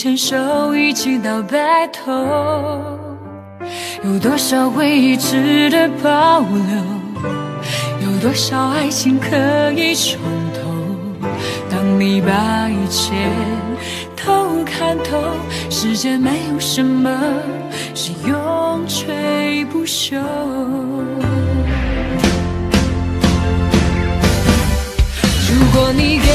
牵手一起到白头，有多少回忆值得保留，有多少爱情可以重头。当你把一切都看透，世界没有什么是永垂不朽。如果你还。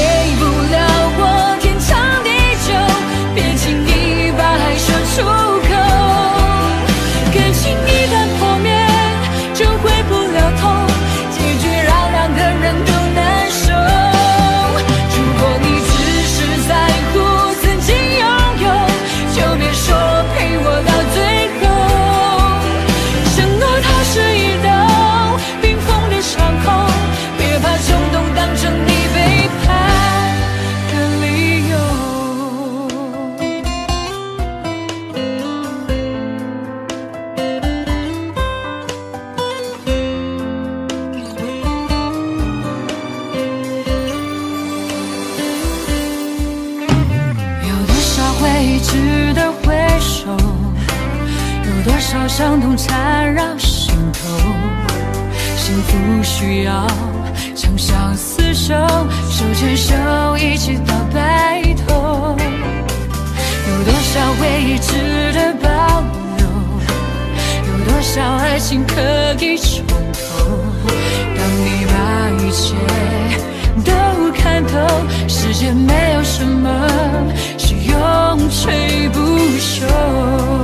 需要长相厮守，手牵手一起到白头。有多少回忆值得保留？有多少爱情可以重头？当你把一切都看透，世界没有什么是永垂不朽。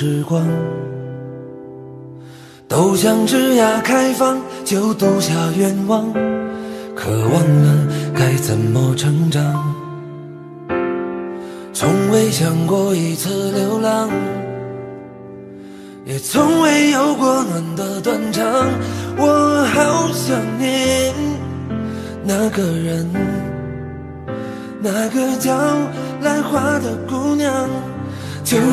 时光。都想枝桠开放，就赌下愿望。可忘了该怎么成长。从未想过一次流浪，也从未有过暖的断肠。我好想念那个人。那个叫兰花的姑娘，就让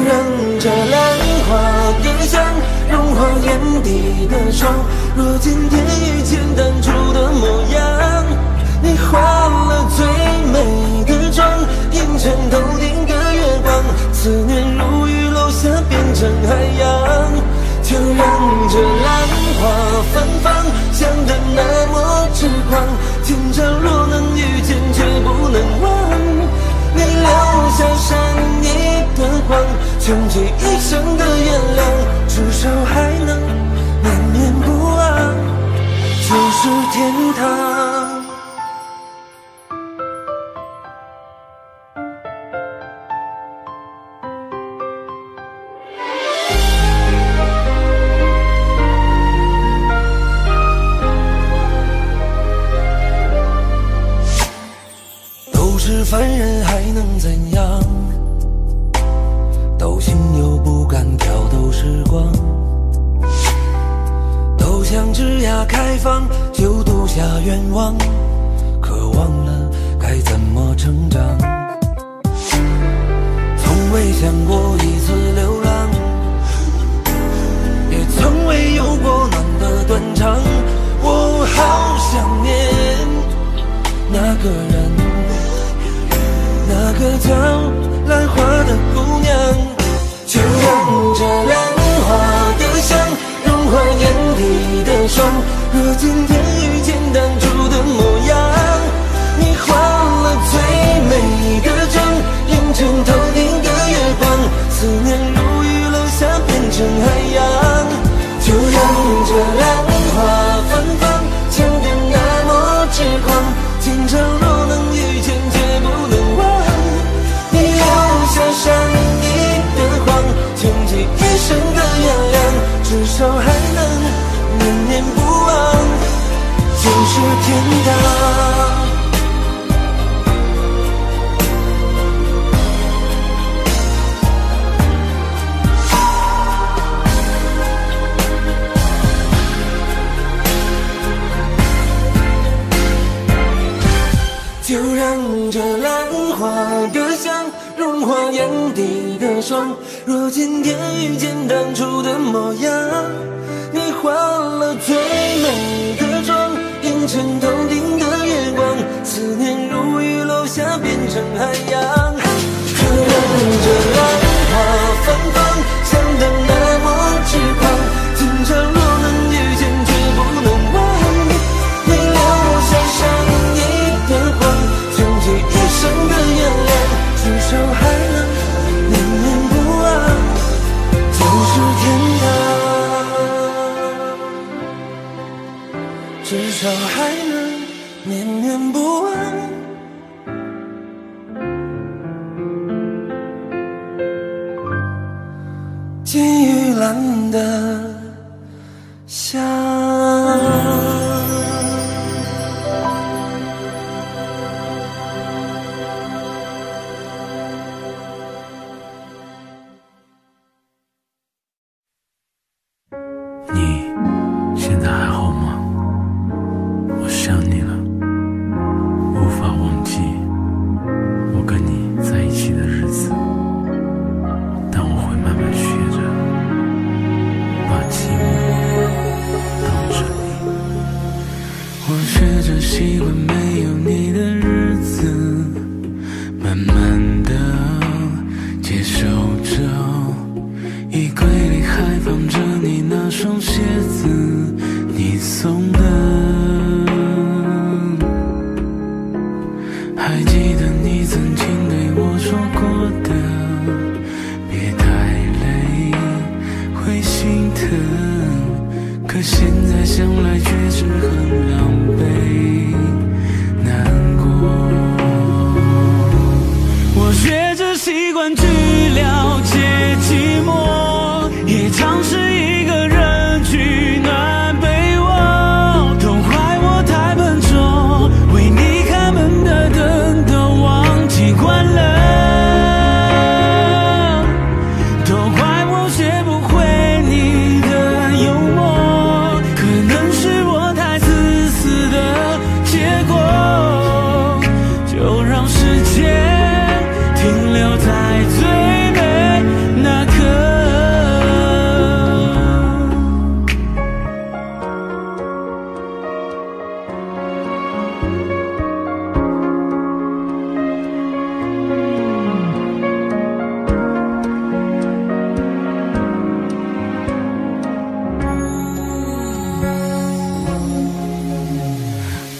这兰花的香，融化眼底的霜。若今天遇见当初的模样，你化了最美的妆，映衬头顶的月光，思念如雨落下变成海洋。就让这兰花芬芳，香得那么痴狂。今朝若能穷尽一生的原谅，至少还能念念不忘，就是天堂。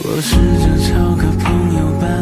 我试着找个朋友吧。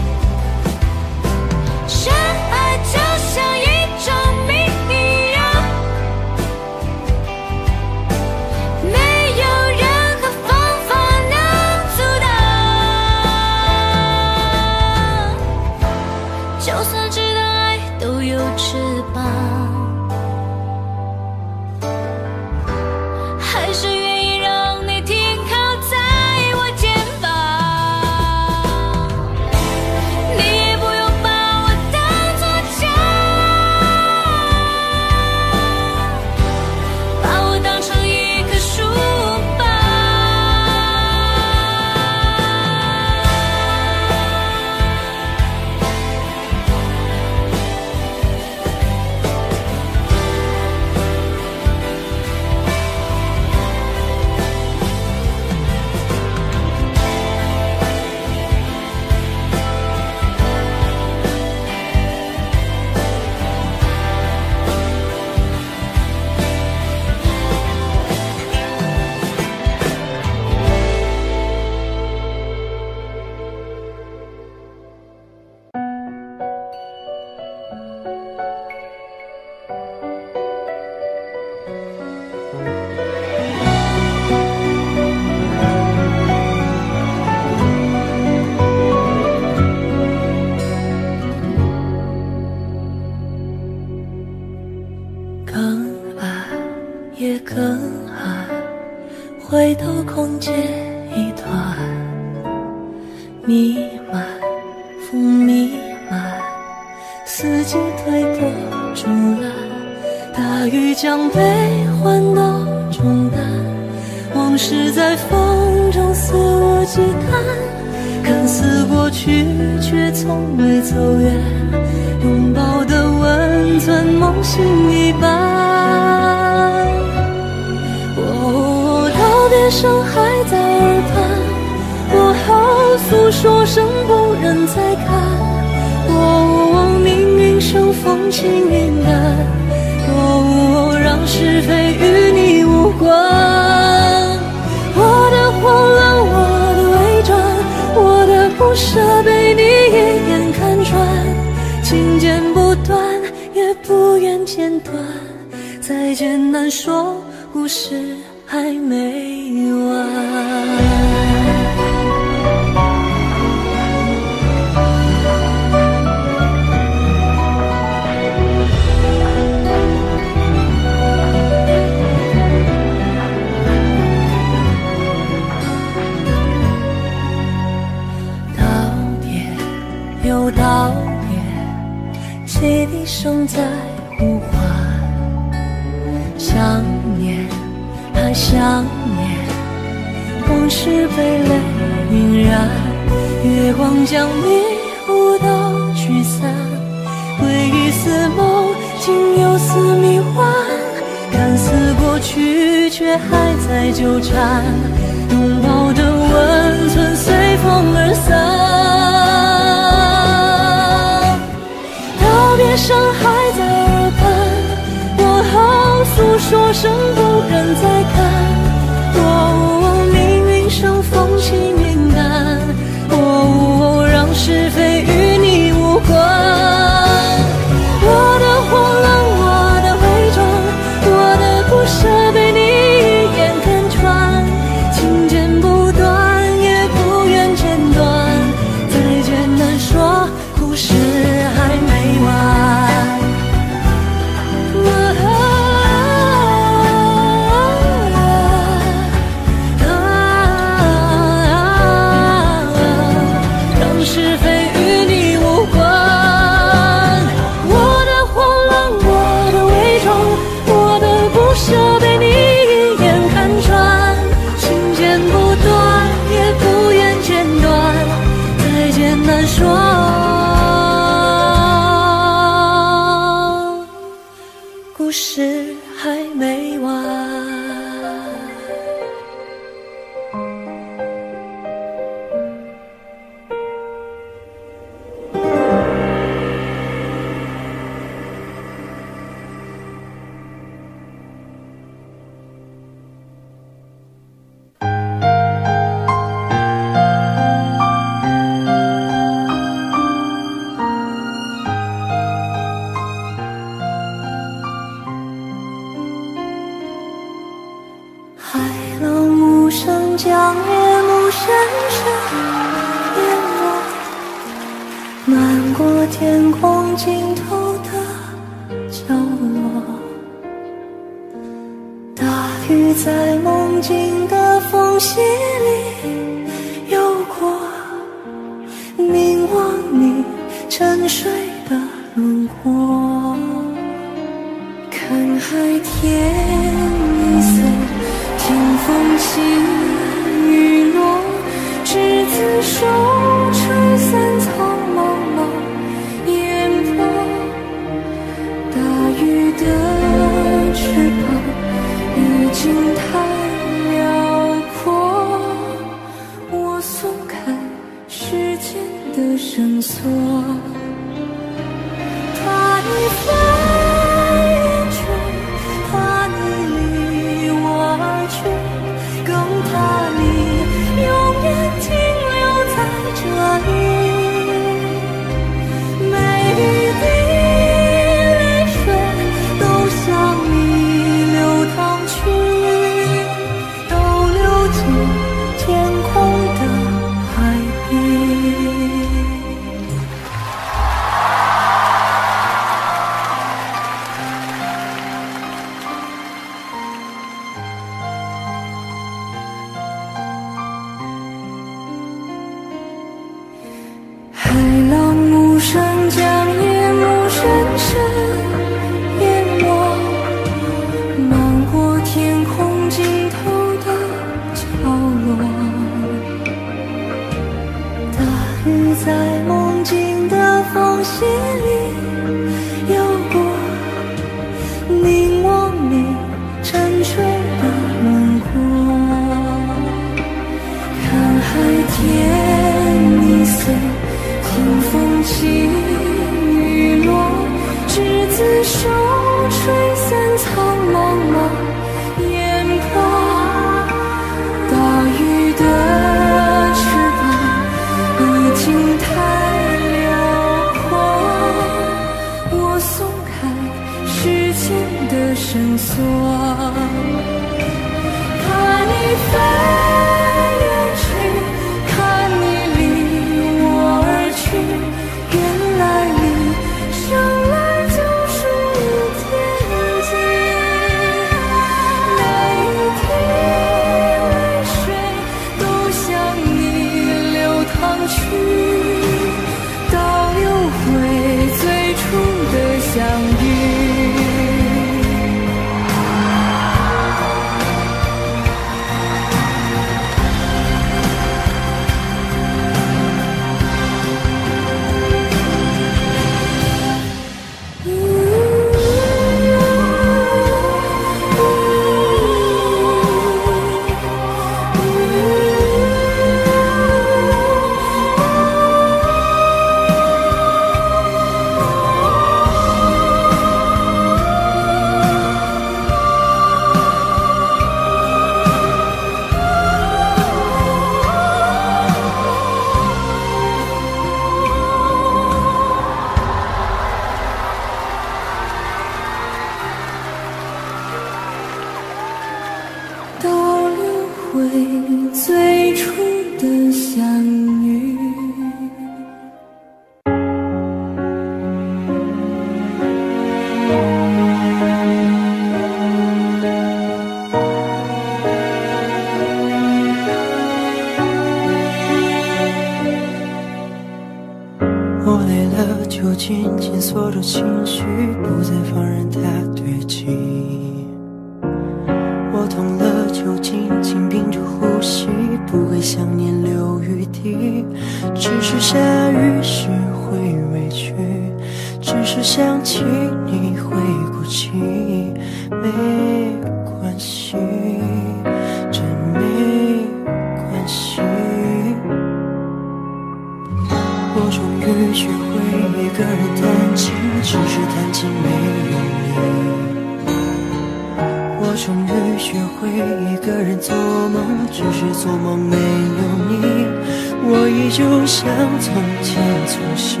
就像从前，粗心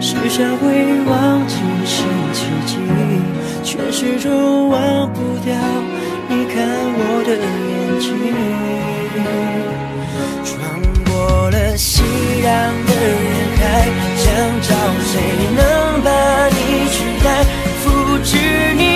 许下未忘记是奇迹，却始终忘不掉你看我的眼睛。穿过了熙攘的人海，想找谁能把你取代，复制你。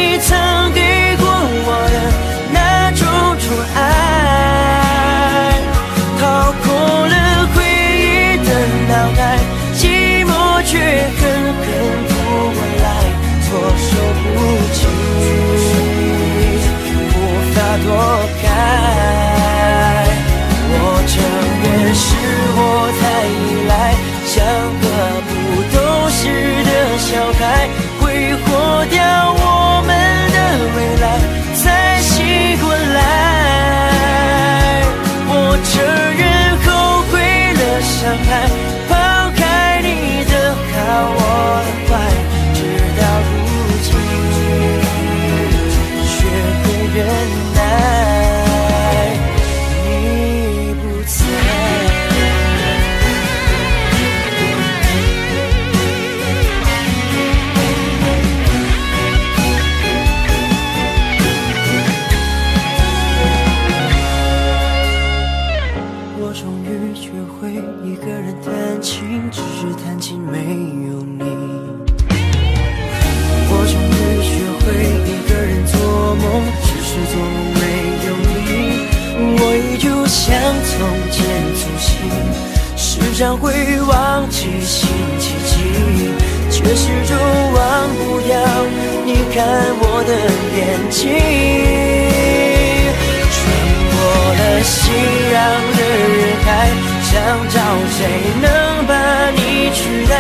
想穿过了熙攘的人海，想找谁能把你取代，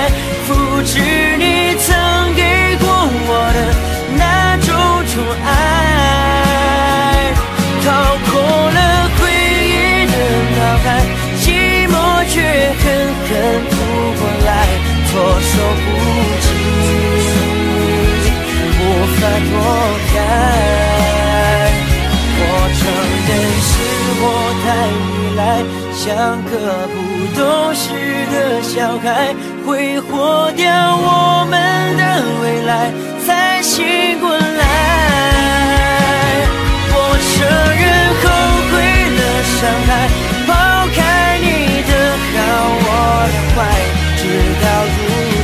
复制你曾给过我的那种宠爱，掏空了回忆的脑海，寂寞却狠狠扑过来，措手不及，无法躲开。像个不懂事的小孩，挥霍掉我们的未来，才醒过来。我承认后悔了伤害，抛开你的好我的坏，直到如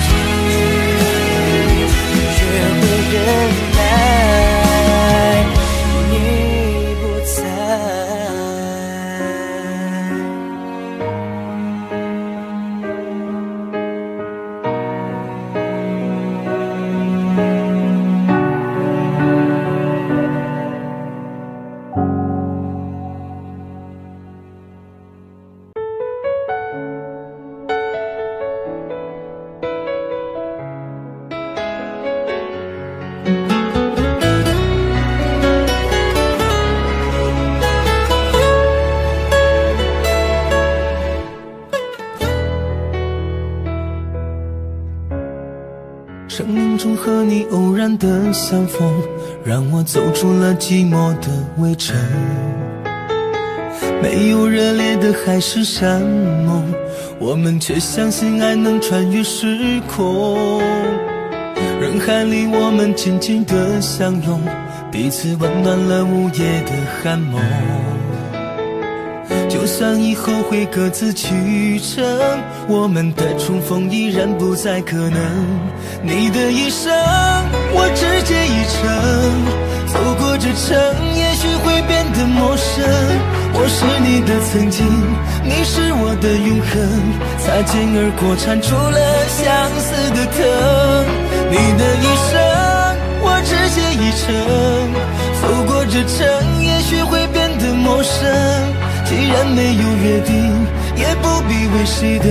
今，学会忍了寂寞的围城。没有热烈的海誓山盟，我们却相信爱能穿越时空。人海里我们紧紧的相拥，彼此温暖了午夜的寒梦。就算以后会各自启程，我们的重逢依然不再可能。你的一生，我只借一程，走过这城，也许会变得陌生。我是你的曾经，你是我的永恒，擦肩而过，缠出了相思的藤。你的一生，我只写一程，走过这城，也许会变得陌生。既然没有约定，也不必为谁等，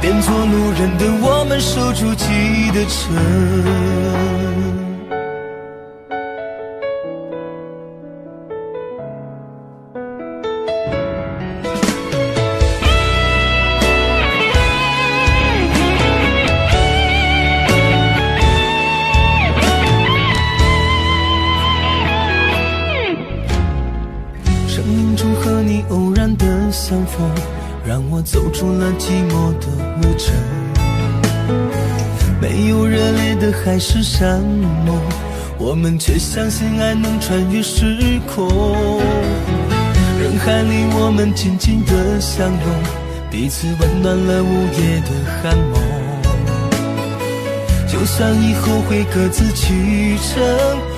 变做路人的我们守住记忆的城。然的相逢，让我走出了寂寞的围城。没有热烈的海誓山盟，我们却相信爱能穿越时空。人海里我们紧紧的相拥，彼此温暖了午夜的寒梦。就算以后会各自启程，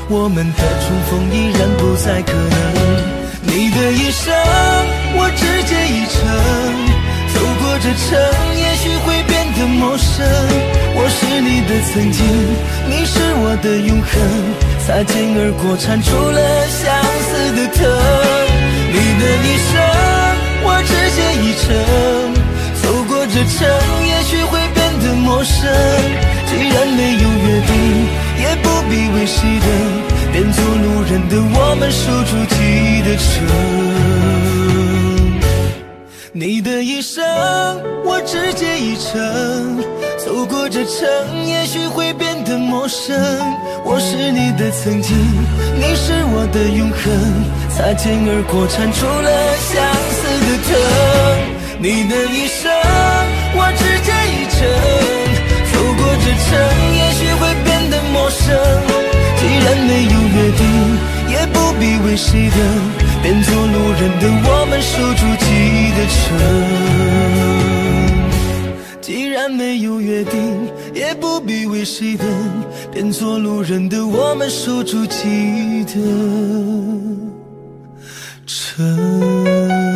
我们的重逢依然不再可能。你的一生，我只借一程，走过这程，也许会变得陌生。我是你的曾经，你是我的永恒，擦肩而过，缠出了相思的疼。你的一生，我只借一程，走过这程，也许会变得陌生。既然没有约定，也不必为谁等。变做路人的我们守住记忆的城。你的一生，我只借一程，走过这程，也许会变得陌生。我是你的曾经，你是我的永恒，擦肩而过，缠出了相思的藤。你的一生，我只借一程，走过这程，也许会变得陌生。既然没有约定，也不必为谁等，变做路人的我们守住记忆的城。既然没有约定，也不必为谁等，变做路人的我们守住记忆的城。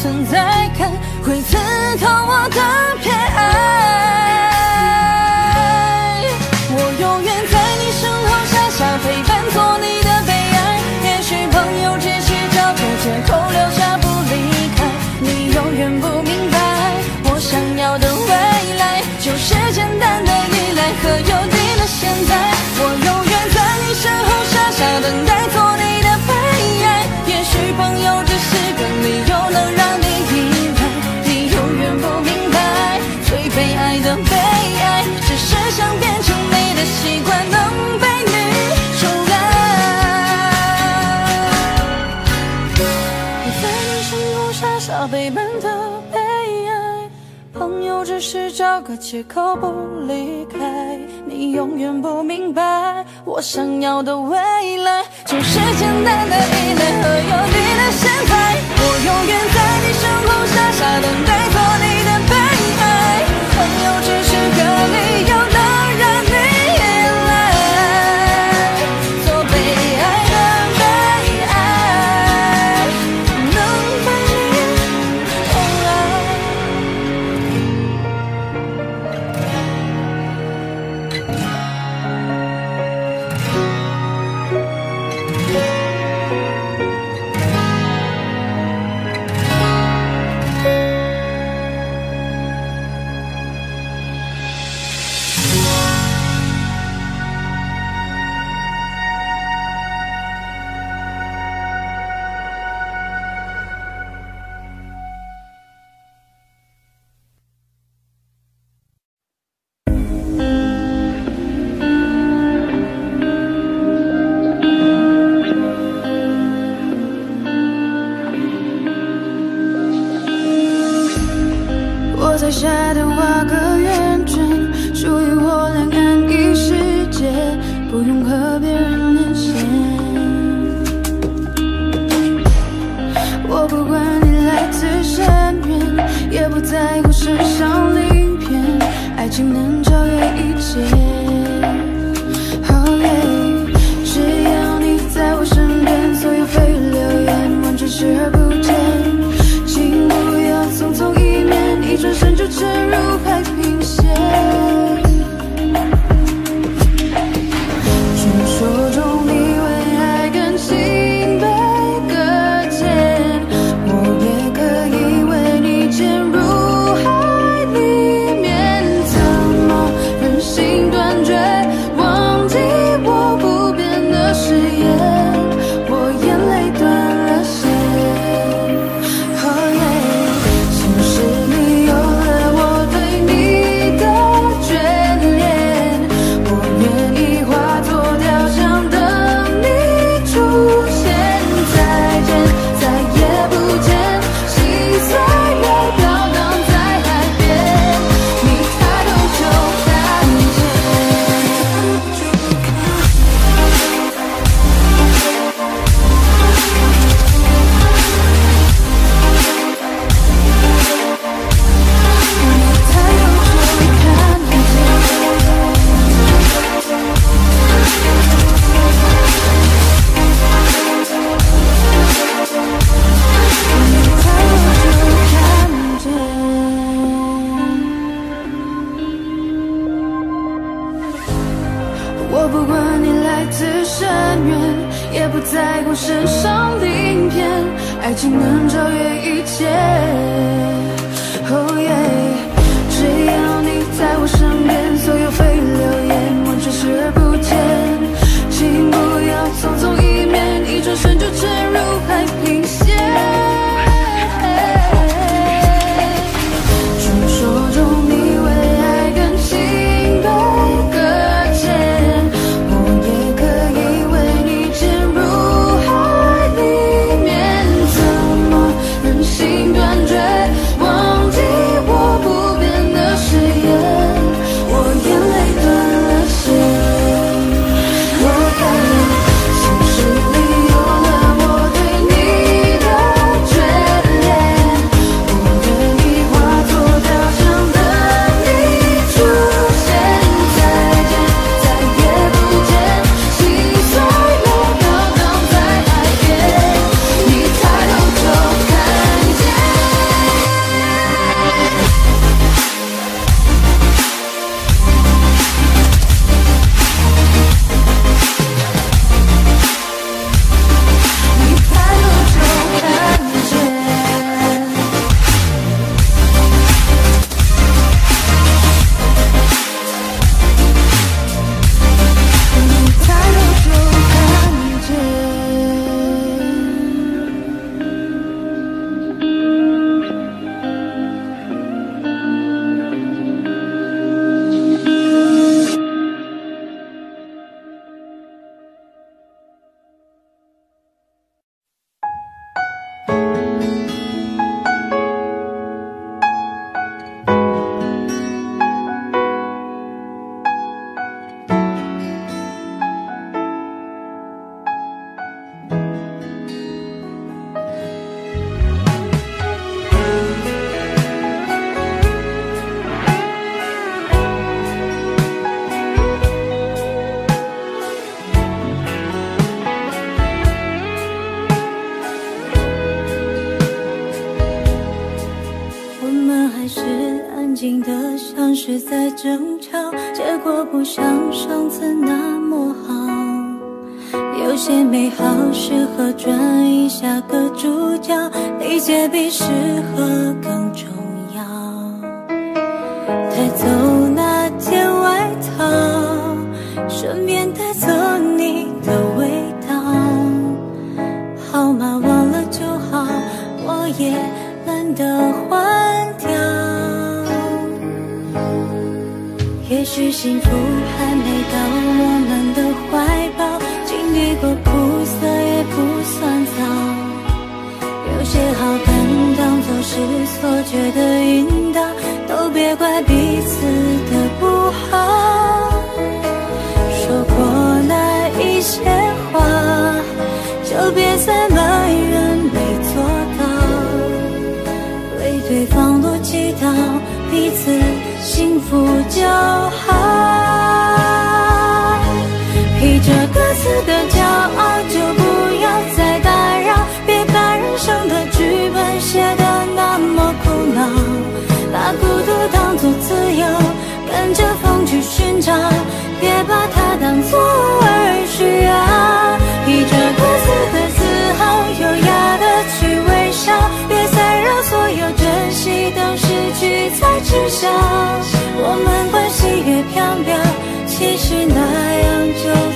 存在。借口不离开你永远不明白我想要的未来。就是简单的依赖和有你的现在我永远在你身后傻傻等待做你。我们关系越飘渺，其实那样就。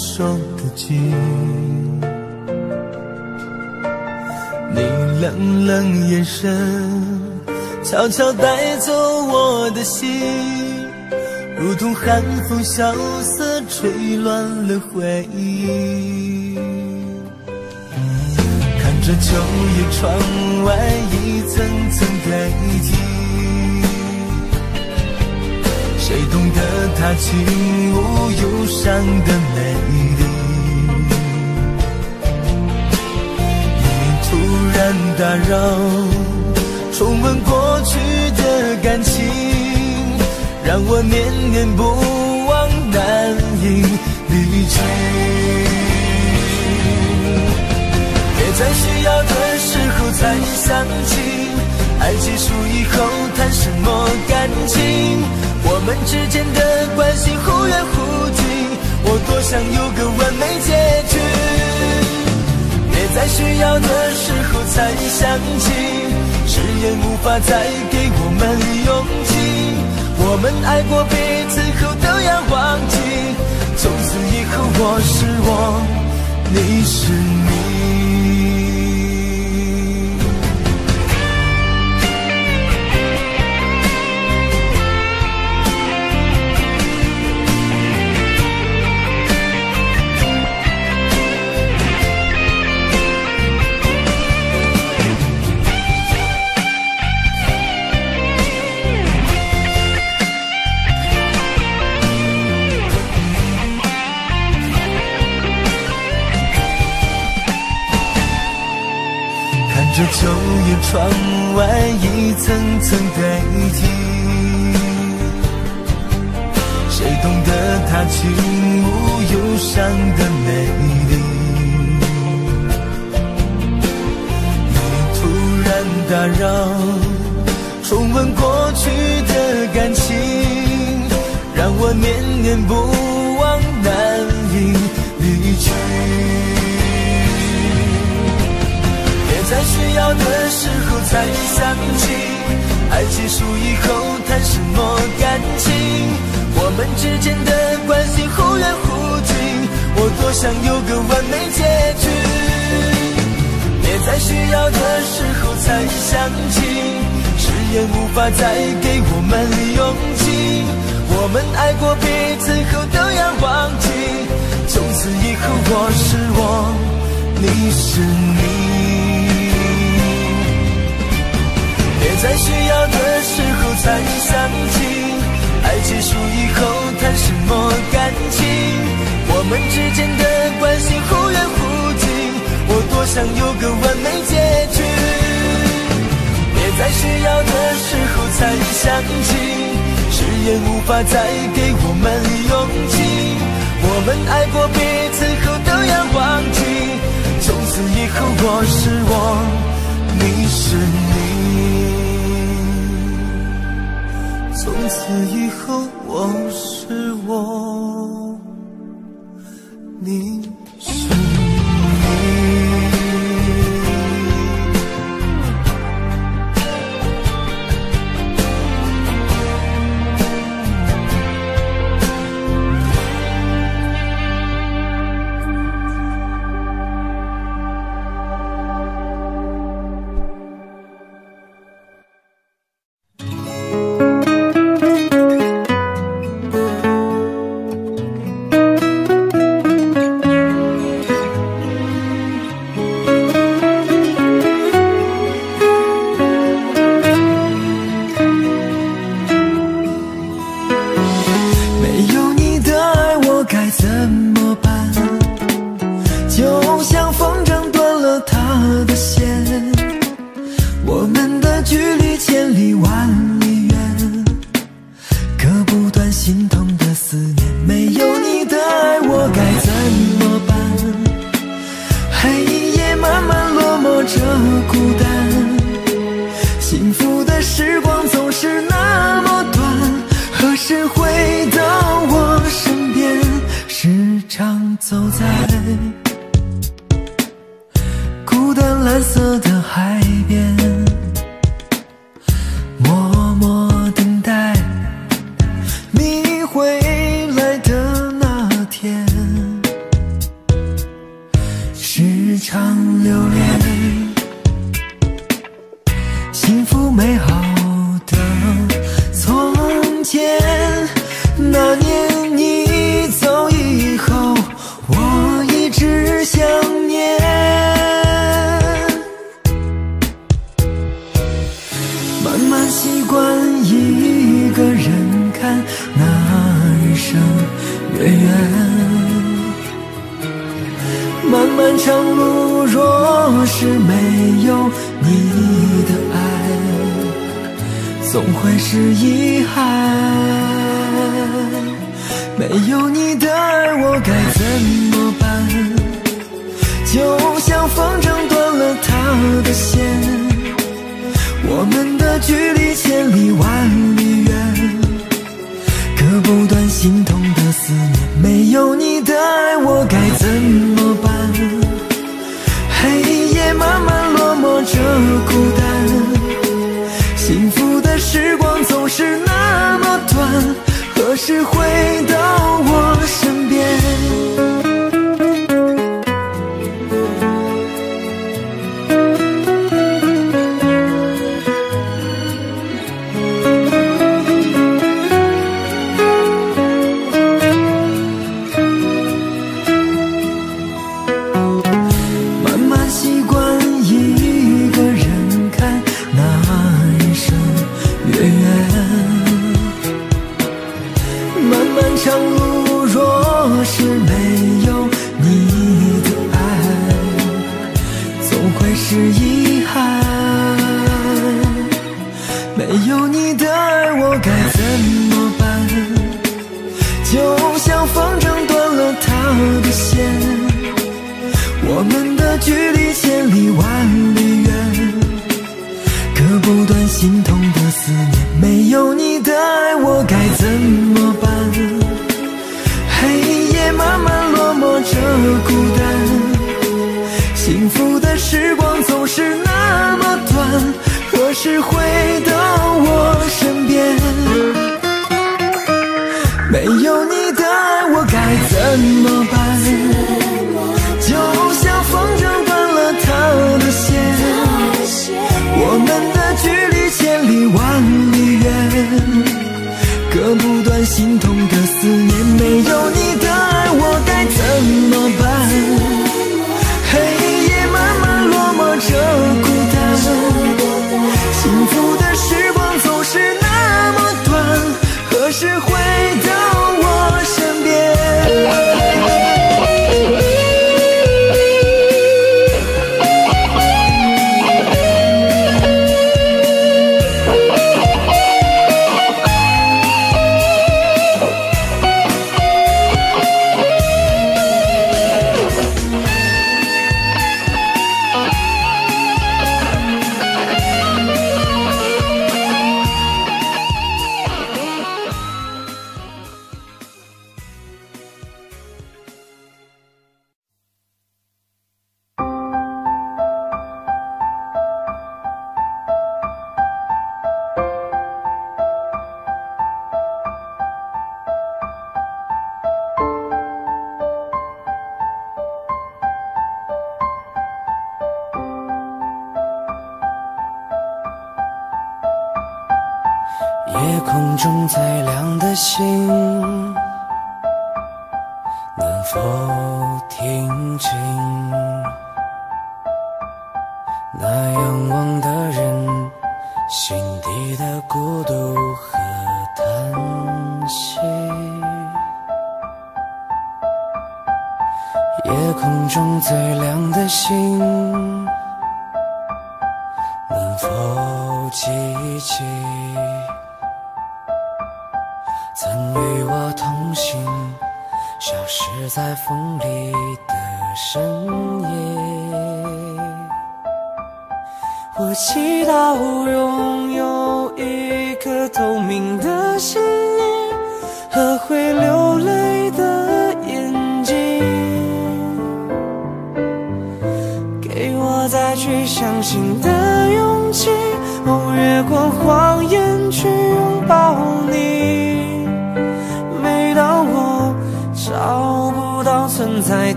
说不尽你冷冷眼神悄悄带走我的心如同寒风萧瑟吹乱了回忆。看着秋叶窗外一层层堆积懂得它轻舞忧伤的美丽？你突然打扰，重温过去的感情，让我念念不忘，难以离去。别在需要的时候才想起，爱结束以后谈什么感情？们之间的关系忽远忽近，我多想有个完美结局。别在需要的时候才想起，誓言无法再给我们勇气。我们爱过彼此后都要忘记，从此以后我是我，你是你。窗外一层层堆积，谁懂得它轻舞忧伤的美丽？你突然打扰，重温过去的感情，让我念念不在需要的时候才想起，爱结束以后谈什么感情？我们之间的关系忽远忽近，我多想有个完美结局。别在需要的时候才想起，誓言无法再给我们勇气。我们爱过彼此后都要忘记，从此以后我是我，你是你。在需要的时候才想起，爱结束以后谈什么感情？我们之间的关系忽远忽近，我多想有个完美结局。别在需要的时候才想起，誓言无法再给我们勇气。我们爱过彼此后都要忘记，从此以后我是我，你是你。从此以后，我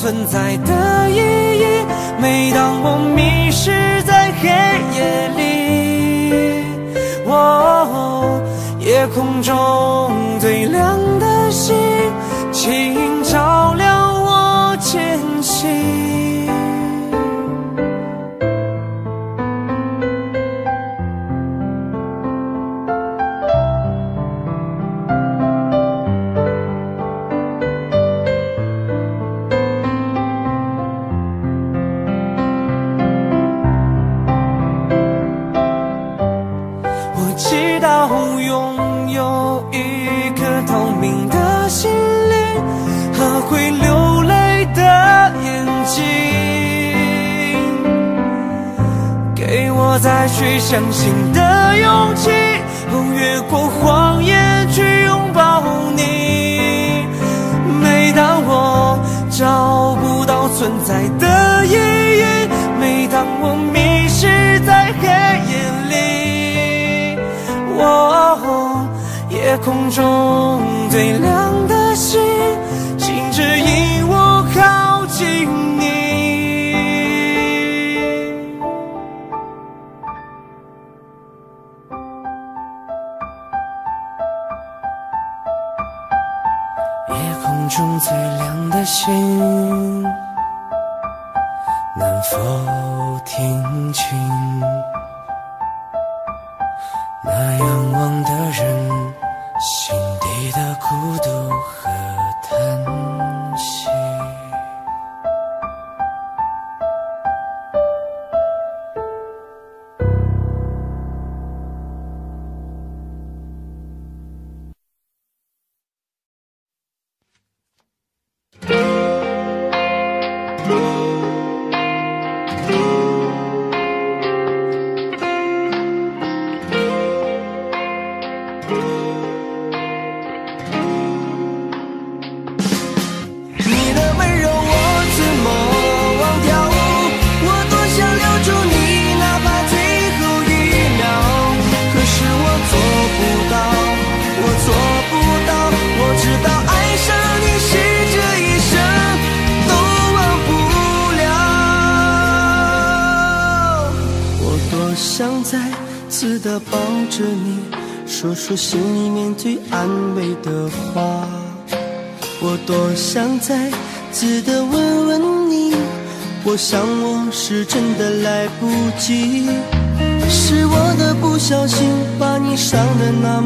存在的意义，每当我迷失在黑夜里，哦，夜空中最亮的星，请照亮我前行。相信的勇气哦越过谎言去拥抱你。每当我找不到存在的意义每当我迷失在黑夜里哦夜空中最亮。的心，能否听清？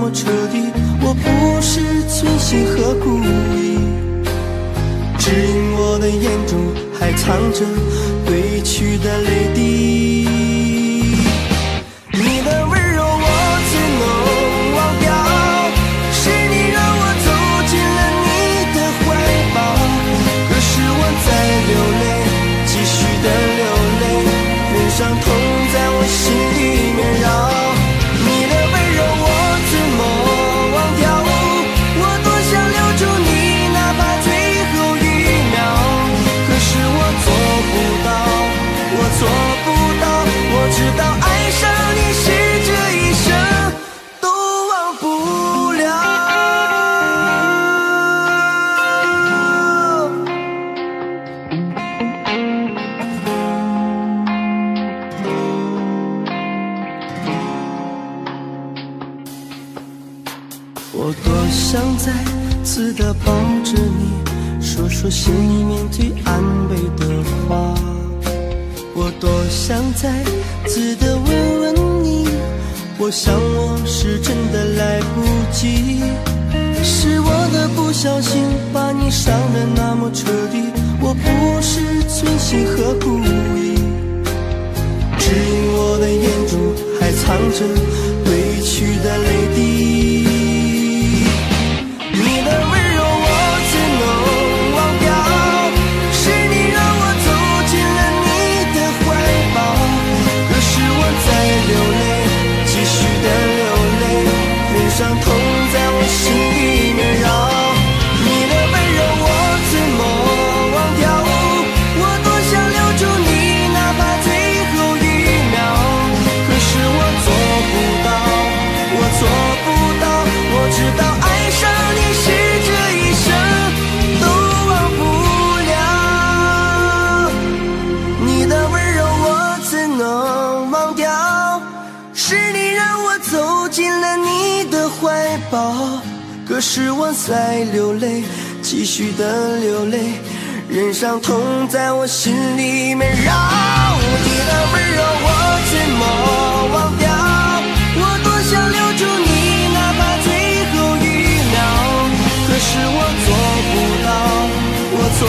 我彻底我不是存心和故意只因我的眼中还藏着对去的泪在流泪，继续的流泪，任伤痛在我心里面绕。你的温柔我怎么忘掉？我多想留住你，哪怕最后一秒，可是我做不到，我做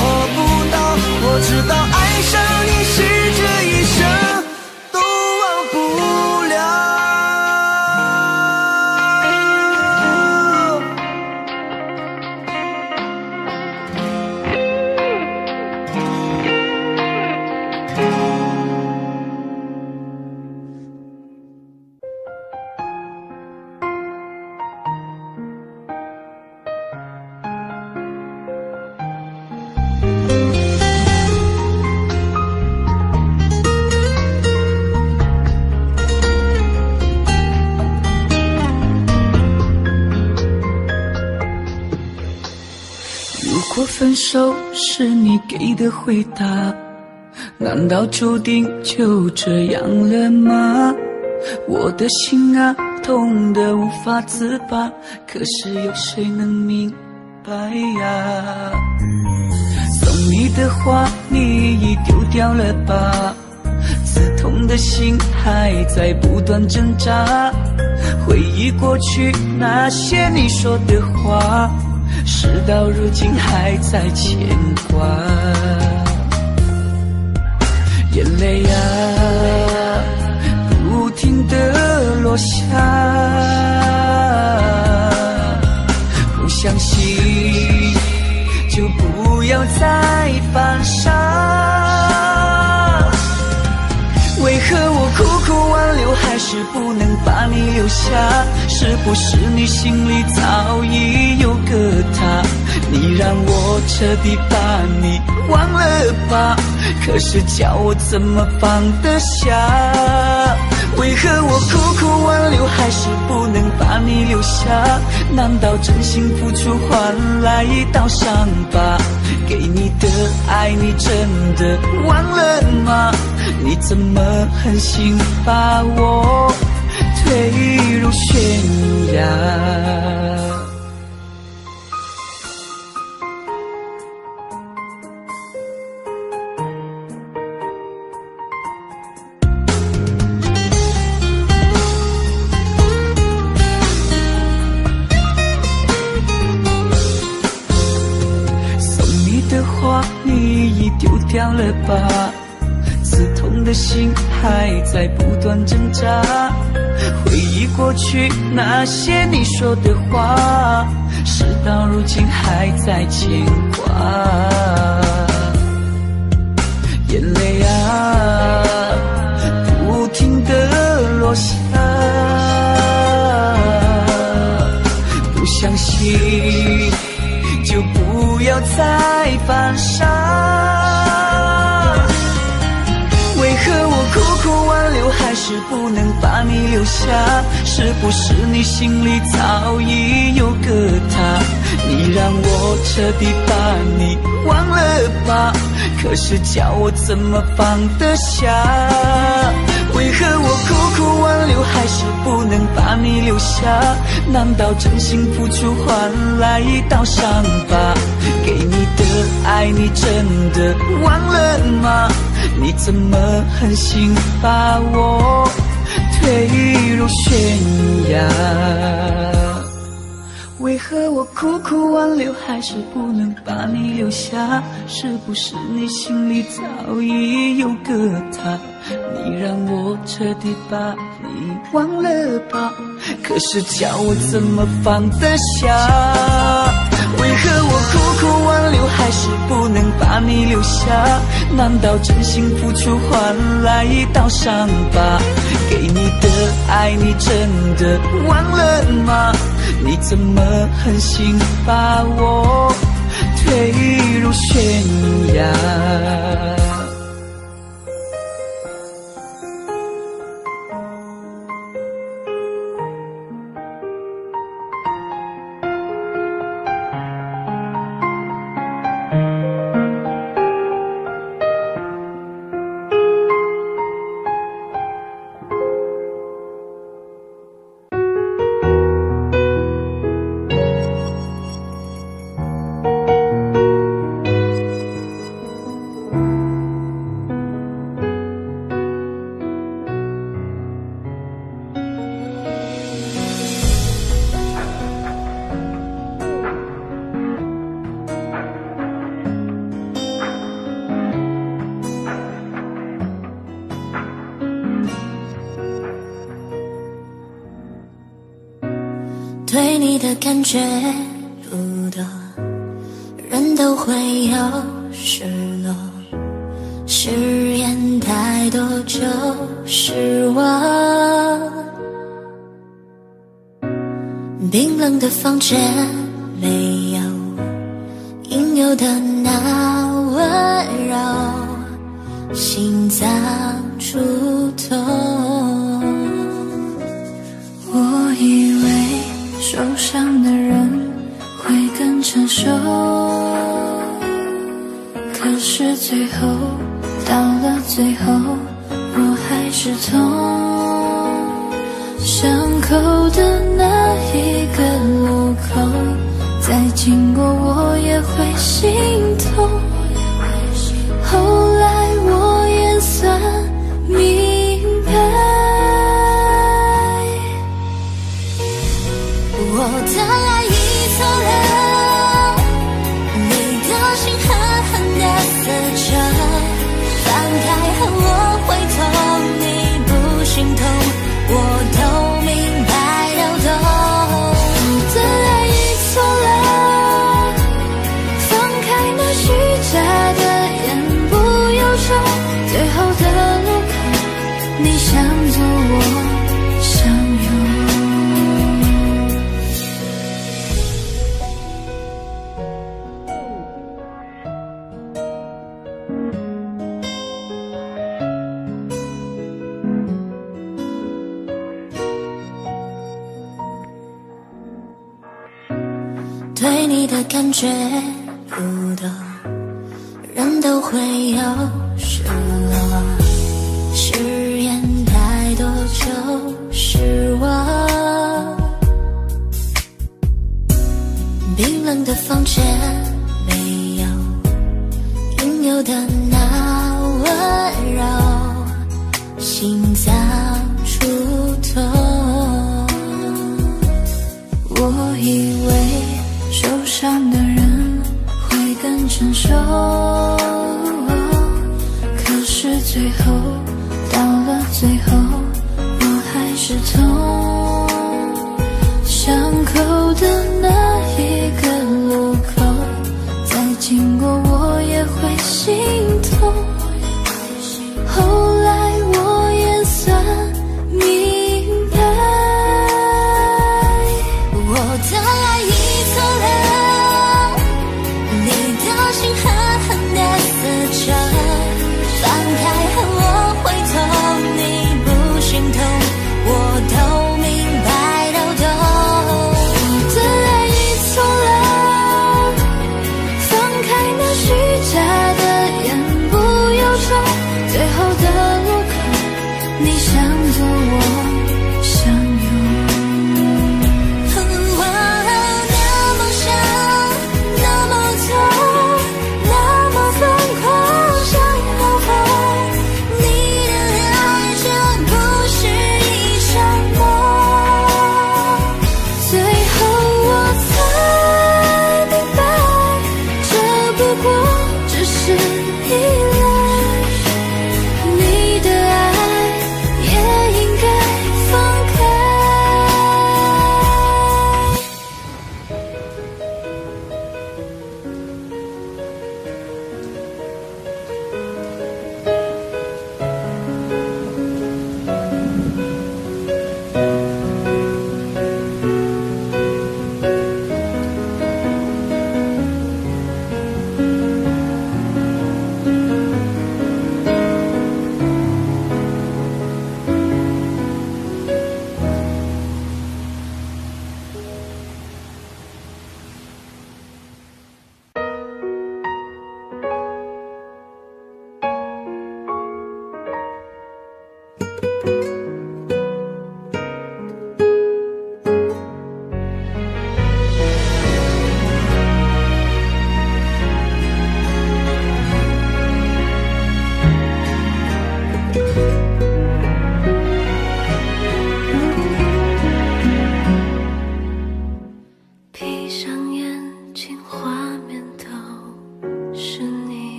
手是你给的回答，难道注定就这样了吗？我的心啊，痛得无法自拔，可是有谁能明白呀？送你的花你已丢掉了吧？刺痛的心还在不断挣扎，回忆过去那些你说的话，事到如今还在牵挂。眼泪啊，不停的落下，不相信就不要再犯傻。为何我苦苦挽留，还是不能把你留下？是不是你心里早已有个他？你让我彻底把你忘了吧？可是叫我怎么放得下？为何我苦苦挽留，还是不能把你留下？难道真心付出换来一道伤疤？给你的爱，你真的忘了吗？你怎么狠心把我推入悬崖？了吧？刺痛的心还在不断挣扎，回忆过去那些你说的话，事到如今还在牵挂。眼泪啊，不停的落下，不相信就不要再犯傻。是不能把你留下？是不是你心里早已有个他？你让我彻底把你忘了吧？可是叫我怎么放得下？为何我苦苦挽留，还是不能把你留下？难道真心付出换来一道伤疤？给你的爱，你真的忘了吗？你怎么狠心把我推入悬崖？为何我苦苦挽留，还是不能把你留下？是不是你心里早已有个他？你让我彻底把你忘了吧？可是叫我怎么放得下？为何我苦苦挽留，还是不能把你留下？难道真心付出换来一道伤疤？给的爱，你真的忘了吗？你怎么狠心把我推入悬崖？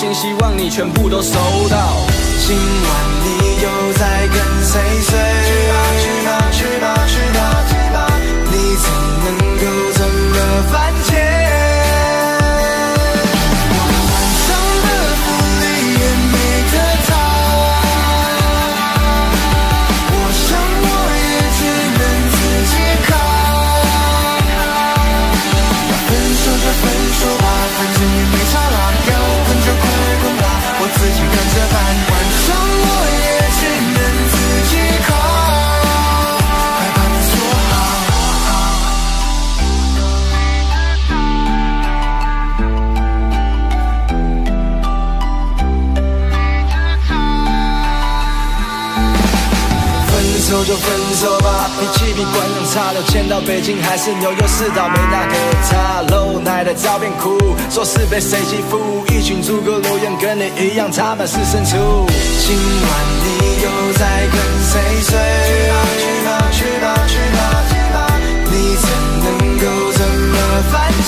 心希望你全部先到北京还是纽约？是倒霉那个他。露奶的照片，哭，说是被谁欺负？一群猪哥留言跟你一样，他们是牲畜。今晚你又在跟谁睡？去吧去吧去吧去吧去吧，你怎能够这么翻？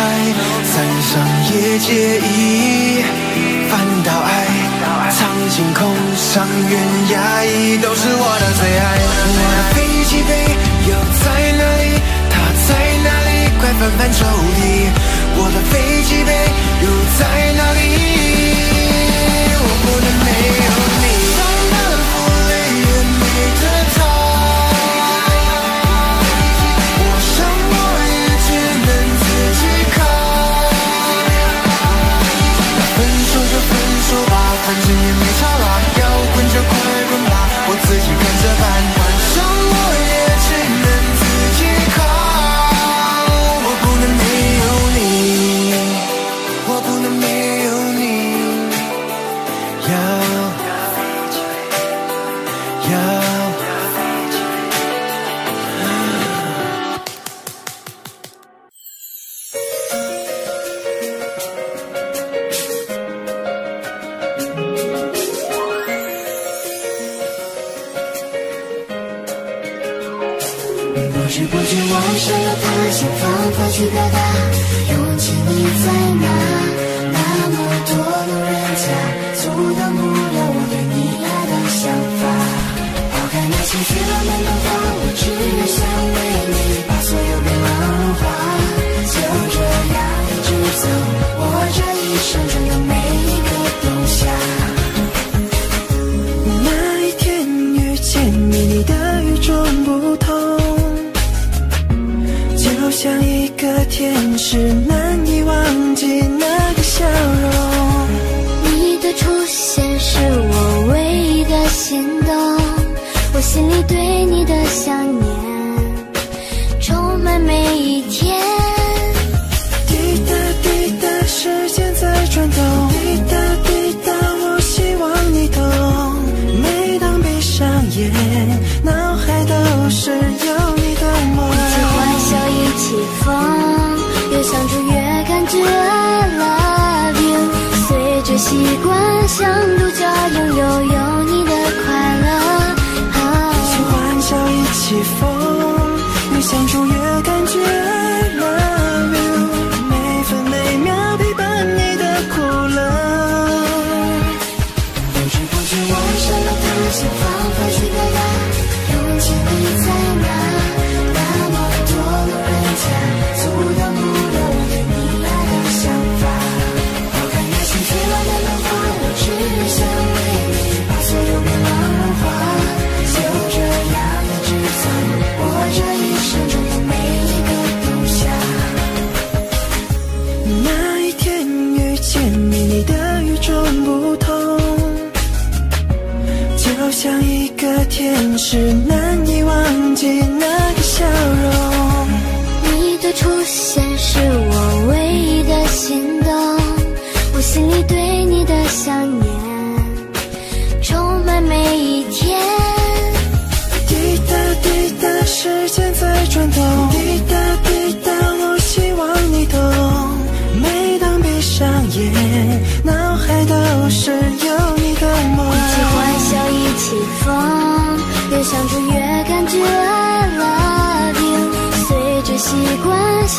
爱，三生也皆一。反倒爱，苍井空，上元压抑，都是我的最爱。我的飞机飞，又在哪里？它在哪里？快翻翻抽屉，我的飞机飞，又在哪里？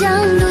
惯，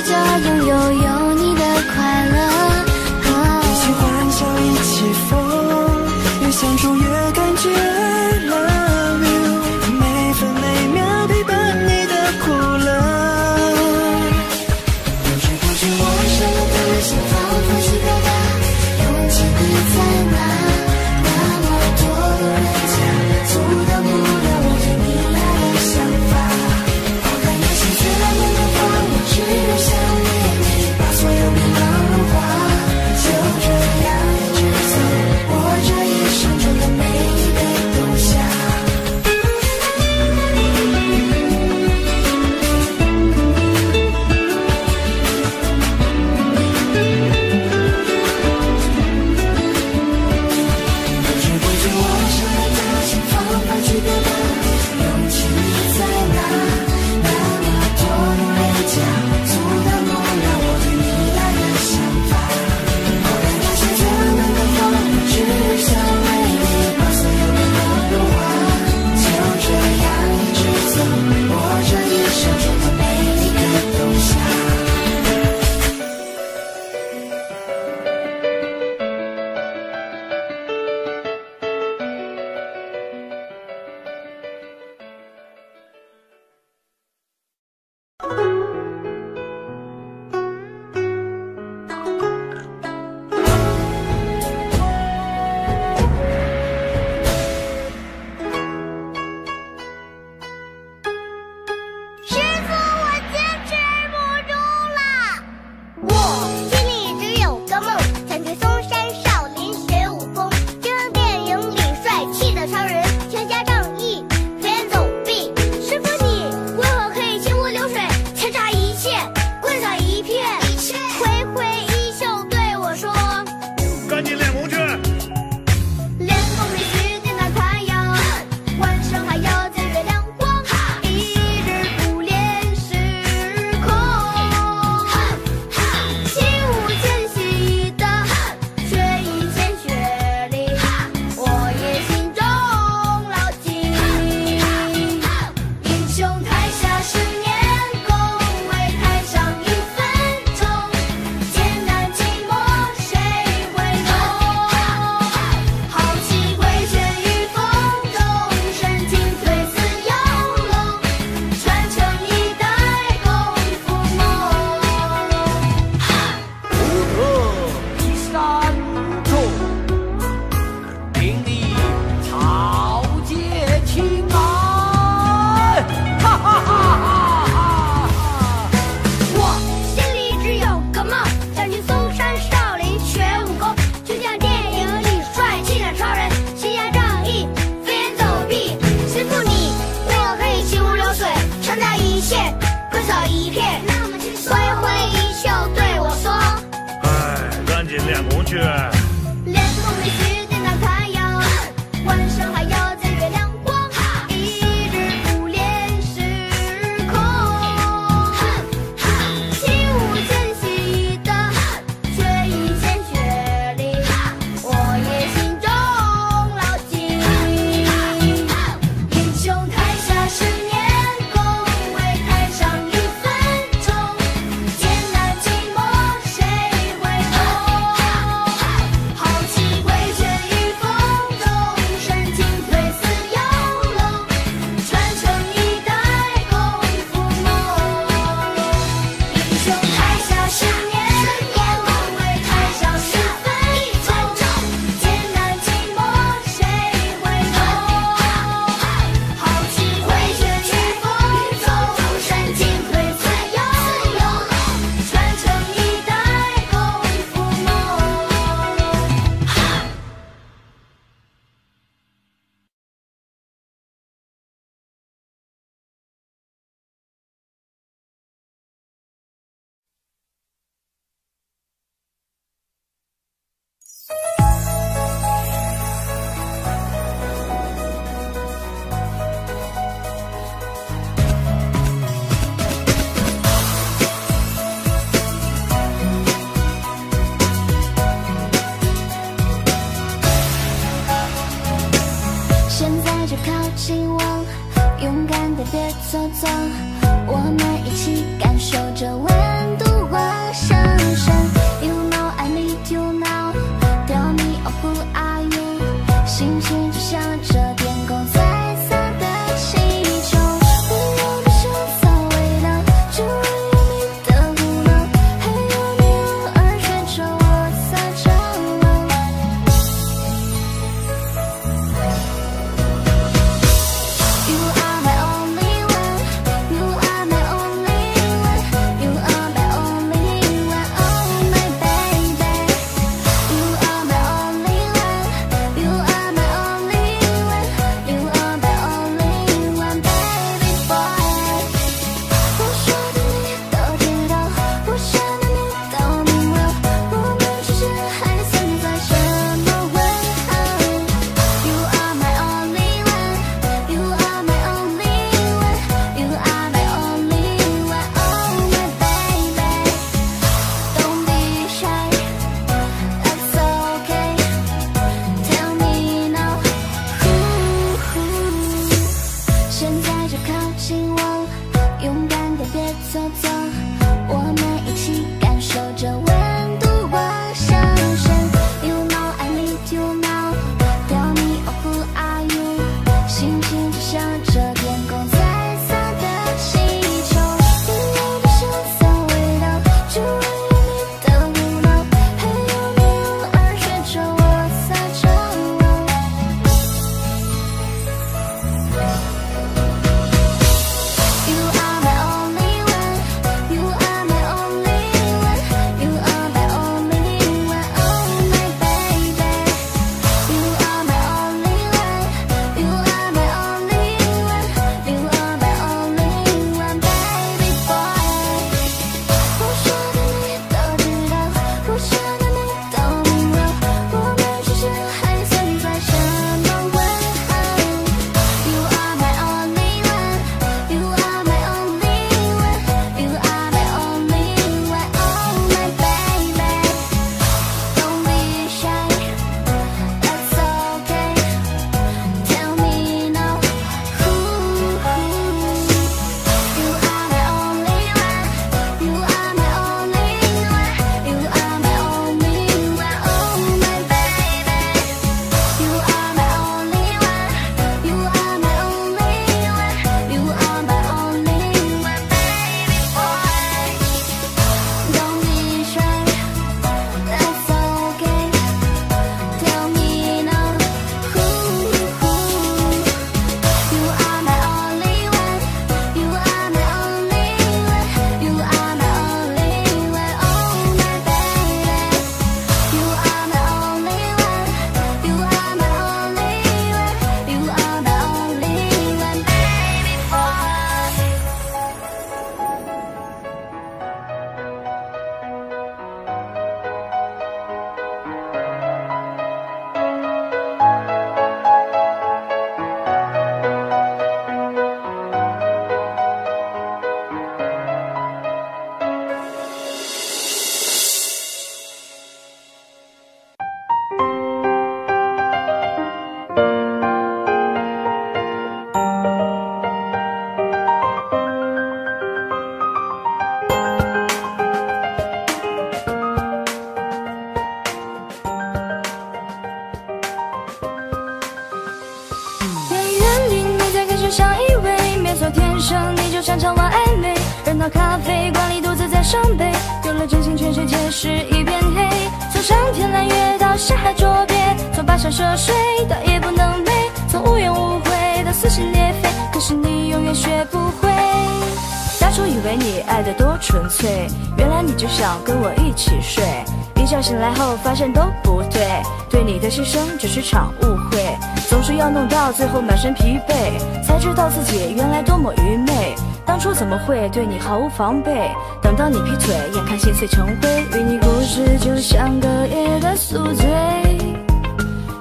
牺牲只是场误会，总是要弄到最后满身疲惫，才知道自己原来多么愚昧。当初怎么会对你毫无防备？等到你劈腿，眼看心碎成灰，与你故事就像隔夜的宿醉，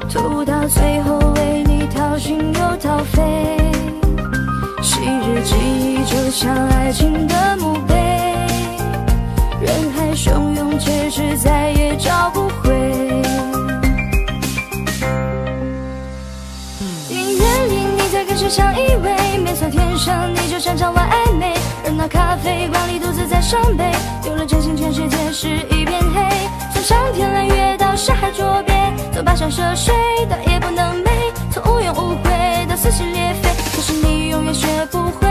吐到最后为你掏心又掏肺。昔日记忆就像爱情的墓碑，人海汹涌，却是再也找不回。你在跟谁相依偎？没错，天生你就擅长玩暧昧。热闹咖啡馆里独自在伤悲，丢了真心，全世界是一片黑。从上天揽月到下海捉鳖，从跋山涉水到夜不能寐，从无怨无悔到撕心裂肺，可是你永远学不会。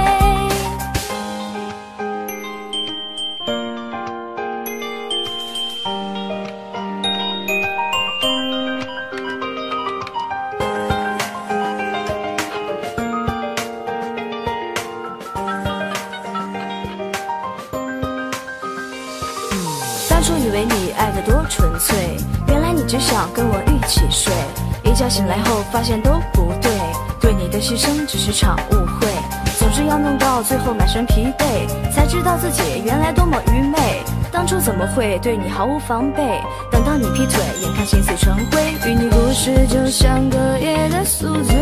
想跟我一起睡。一觉醒来后发现都不对，对你的牺牲只是场误会，总是要弄到最后满身疲惫，才知道自己原来多么愚昧。当初怎么会对你毫无防备？等到你劈腿，眼看心碎成灰，与你故事就像隔夜的宿醉，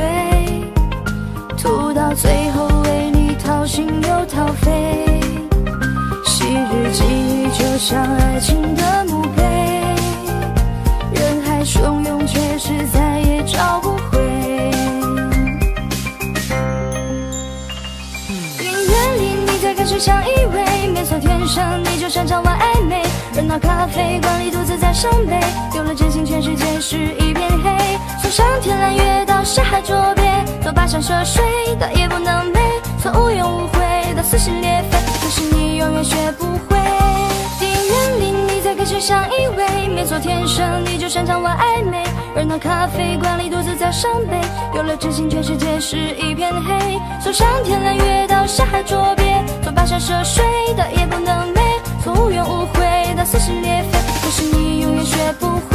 吐到最后为你掏心又掏肺。昔日记忆就像爱情的墓碑，是再也找不回。音乐里你在跟谁相依偎？没错，天生你就擅长玩暧昧。热闹咖啡馆里独自在伤悲，有了真心，全世界是一片黑。从上天揽月到下海捉鳖，从跋山涉水到夜不能寐，从无怨无悔到撕心裂肺，可是你永远学不会。电影院里你在跟谁相依偎？没错，天生你就擅长玩暧昧。热闹咖啡馆里独自在伤悲，有了真心，全世界是一片黑。从上天揽月到下海捉鳖，从跋山涉水到夜不能寐，从无怨无悔到撕心裂肺，可是你永远学不会。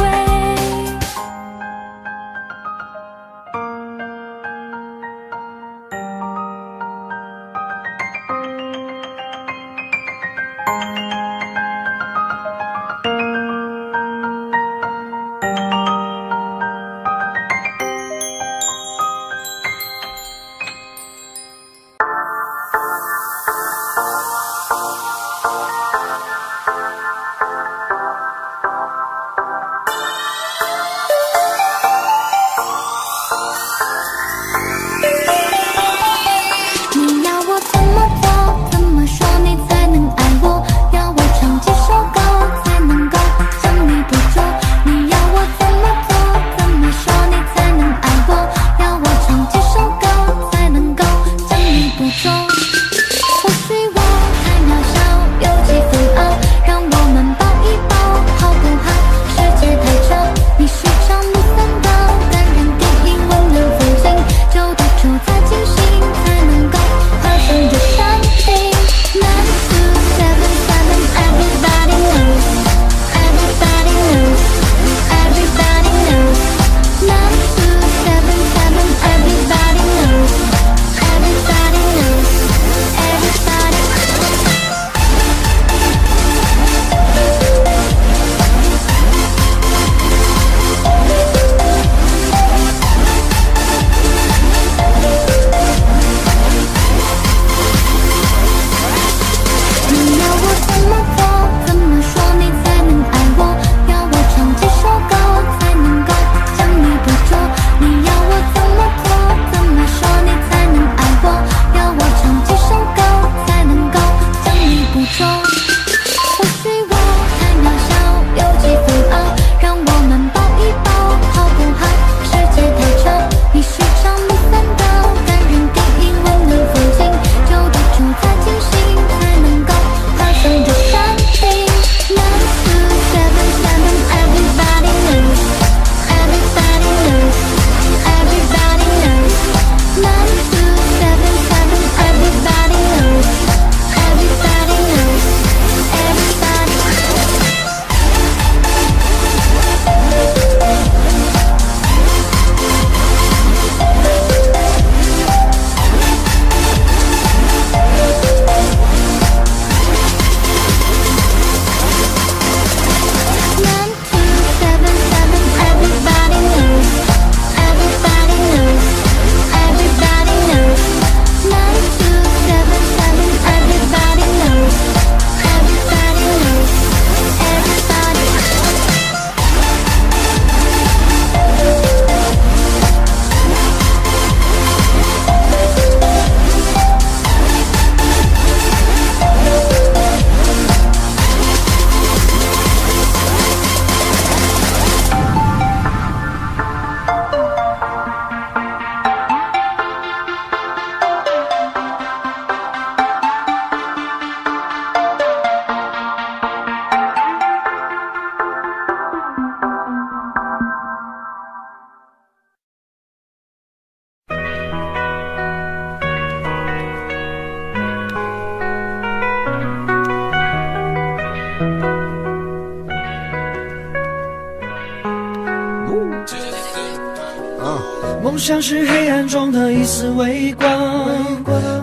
梦想是黑暗中的一丝微光，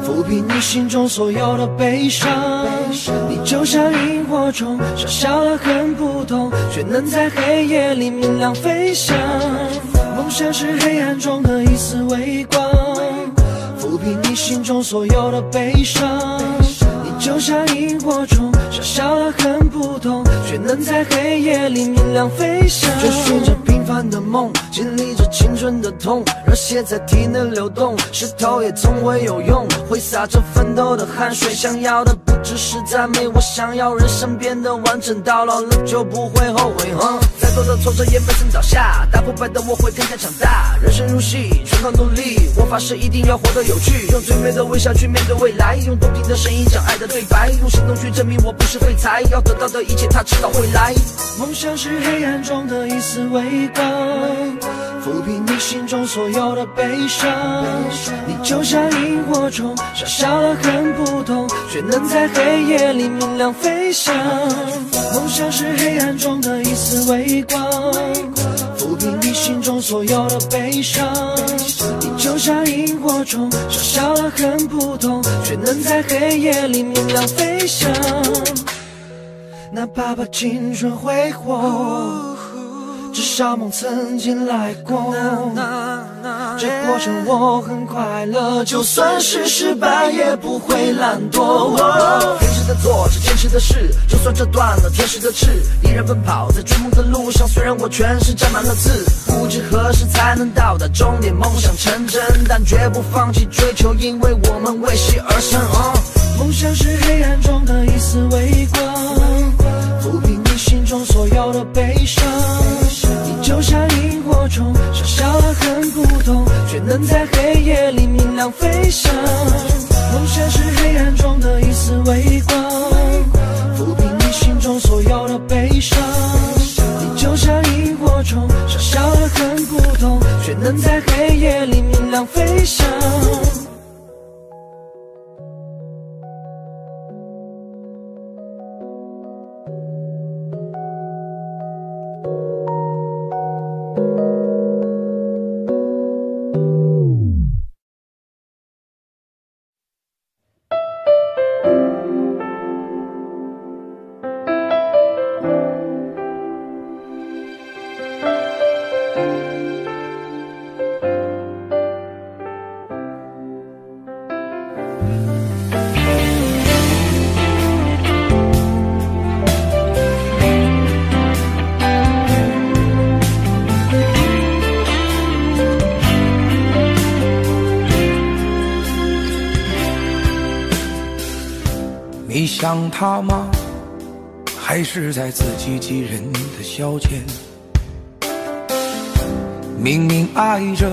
抚平你心中所有的悲伤。你就像萤火虫，小小的很普通，却能在黑夜里明亮飞翔。梦想是黑暗中的一丝微光，抚平你心中所有的悲伤。你就像萤火虫，小小的很普通，却能在黑夜里明亮飞翔。凡的梦，经历着青春的痛，热血在体内流动，石头也从未有用，挥洒着奋斗的汗水。想要的只是赞美，我想要人生变得完整，到老了就不会后悔。哼，再多的挫折也没曾倒下，打不败的我会更加强大。人生如戏，全靠努力，我发誓一定要活得有趣，用最美的微笑去面对未来，用动听的声音讲爱的对白，用行动去证明我不是废材，要得到的一切他迟早会来。梦想是黑暗中的一丝微光，抚平你心中所有的悲伤。你就像萤火虫，小小的很普通，却能在黑夜里明亮飞翔。梦想是黑暗中的一丝微光，抚平你心中所有的悲伤。你就像萤火虫，小小的很普通，却能在黑夜里明亮飞翔。哪怕把青春挥霍，至少梦曾经来过。这过程我很快乐，就算是失败也不会懒惰。坚持的做着坚持的事，就算折断了天使的翅，依然奔跑在追梦的路上。虽然我全身沾满了刺，不知何时才能到达终点，梦想成真，但绝不放弃追求，因为我们为谁而生。哦梦想是黑暗中的一丝微光，抚平你心中所有的悲伤。就像萤火虫，小小的很普通，却能在黑夜里明亮飞翔。梦想是黑暗中的一丝微光，抚平你心中所有的悲伤。你就像萤火虫，小小的很普通，却能在黑夜里明亮飞翔。是在自欺欺人的消遣？明明爱着，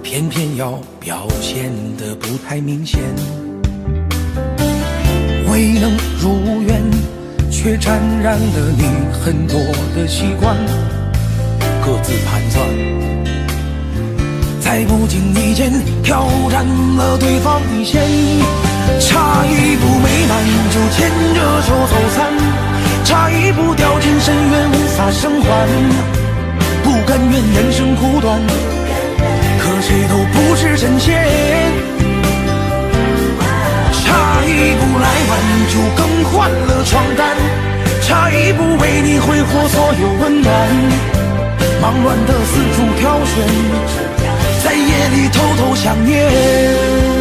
偏偏要表现得不太明显。未能如愿，却沾染了你很多的习惯，各自盘算。在不经意间挑战了对方底线，差一步没满就牵着手走散，差一步掉进深渊无法生还，不甘愿人生苦短，可谁都不是神仙。差一步来晚就更换了床单，差一步为你挥霍所有温暖，忙乱的四处挑选。在夜里偷偷想念。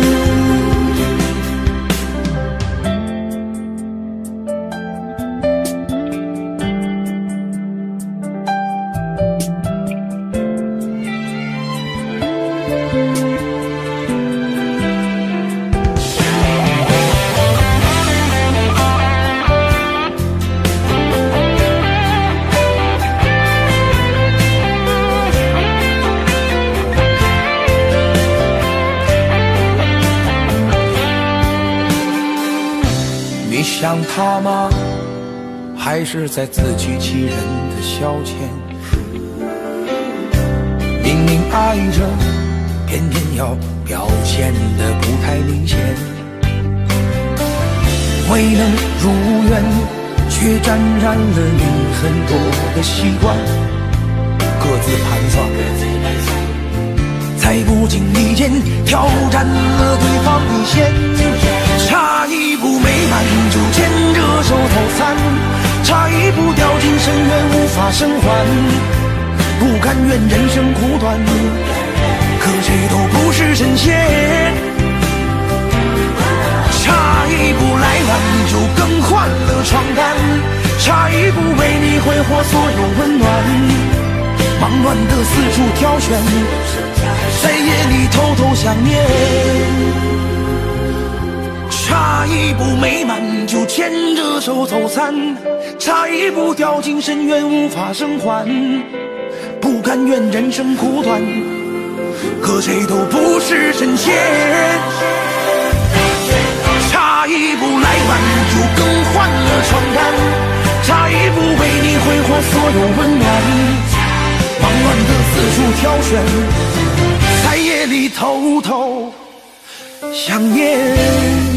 是在自欺欺人的消遣？明明爱着，偏偏要表现得不太明显。未能如愿，却沾染了你很多的习惯，各自盘算，在不经意间挑战了对方底线，差一步没迈就牵着手走散，差一步掉进深渊无法生还，不甘愿人生苦短，可谁都不是神仙。差一步来晚就更换了床单，差一步为你挥霍所有温暖，忙乱的四处挑选，在夜里偷偷想念。差一步美满就牵着手走散，差一步掉进深渊无法生还，不甘愿人生苦短，可谁都不是神仙。差一步来晚就更换了床单，差一步为你挥霍所有温暖，忙乱的四处挑选，在夜里偷偷想念。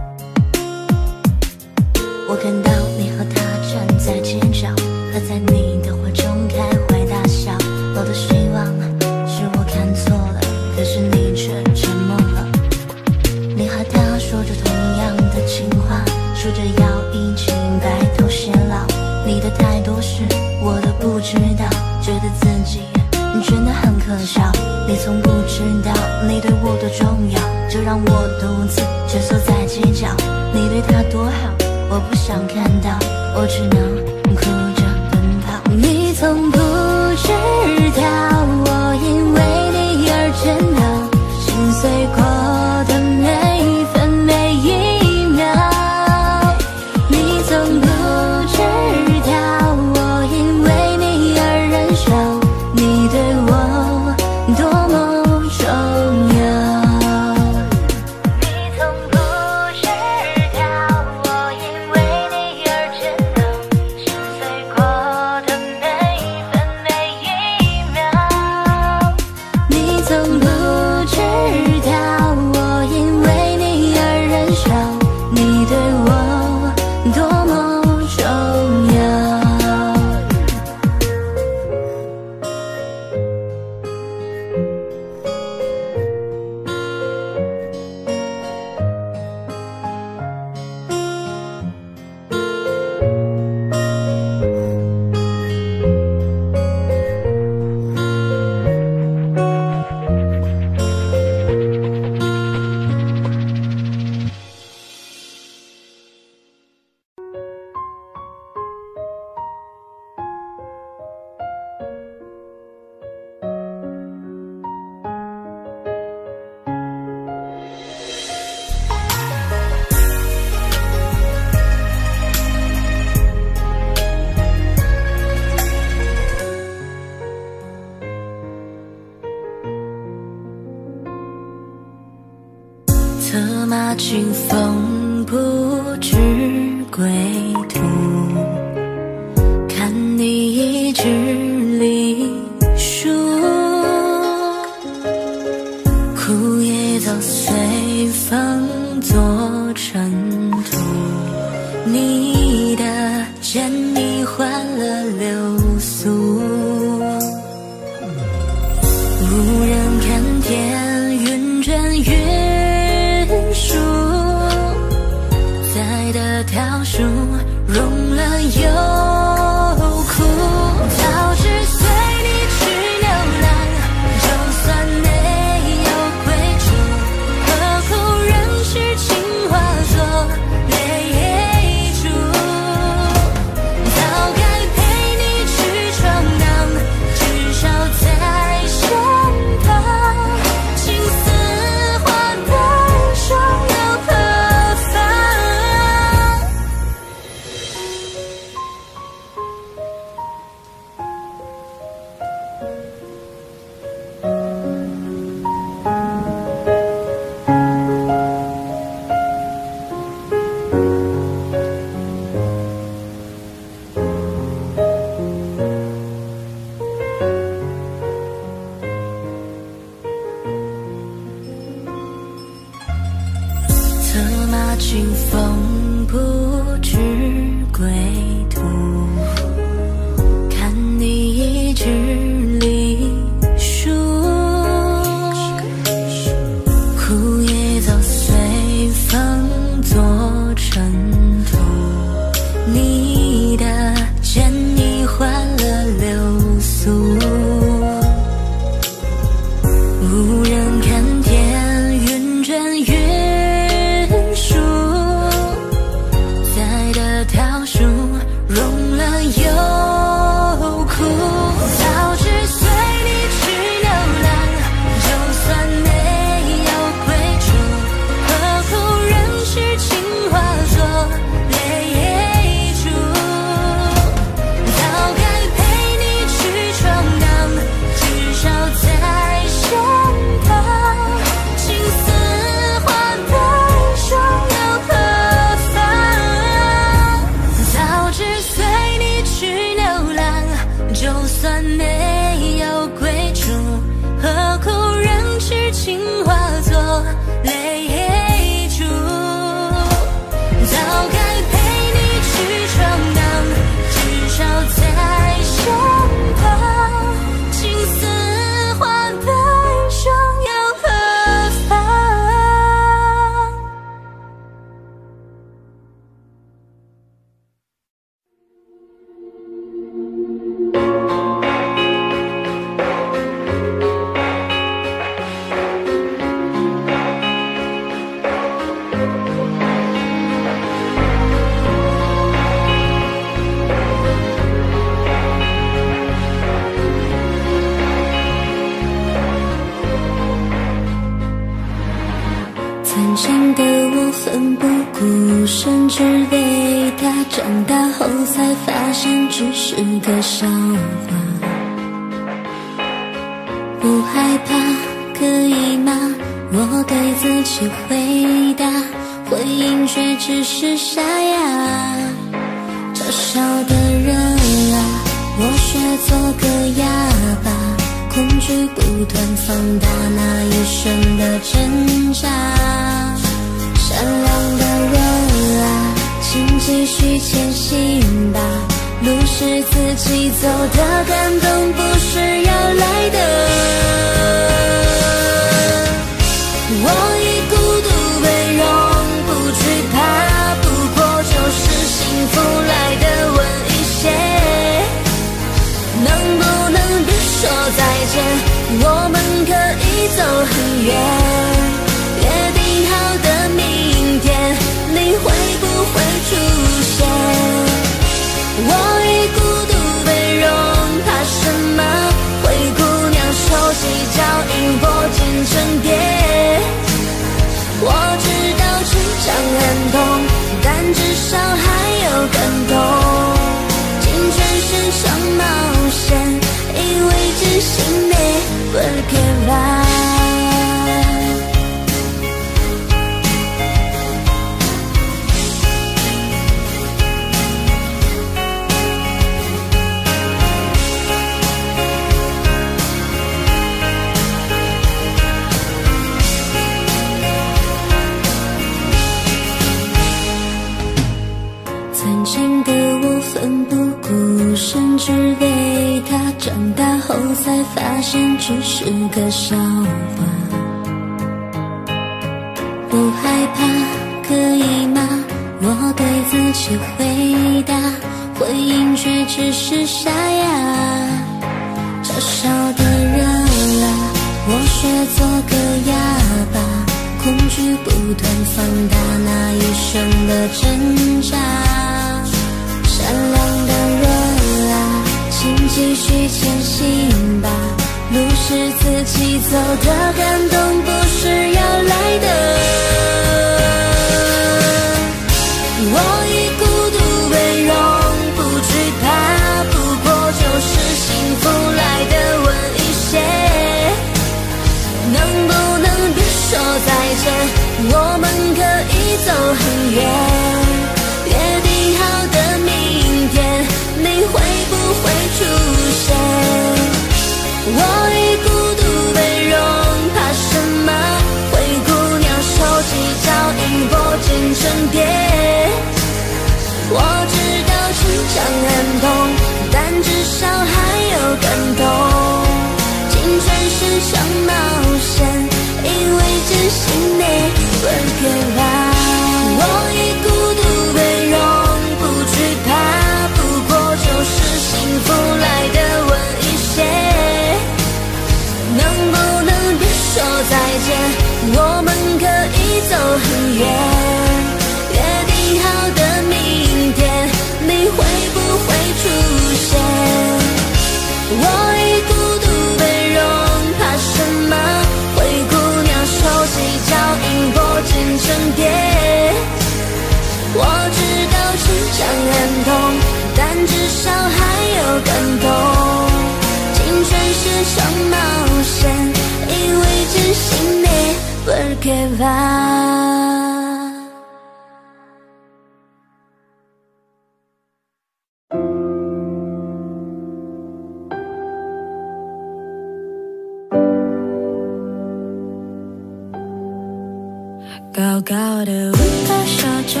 笑得无可下张，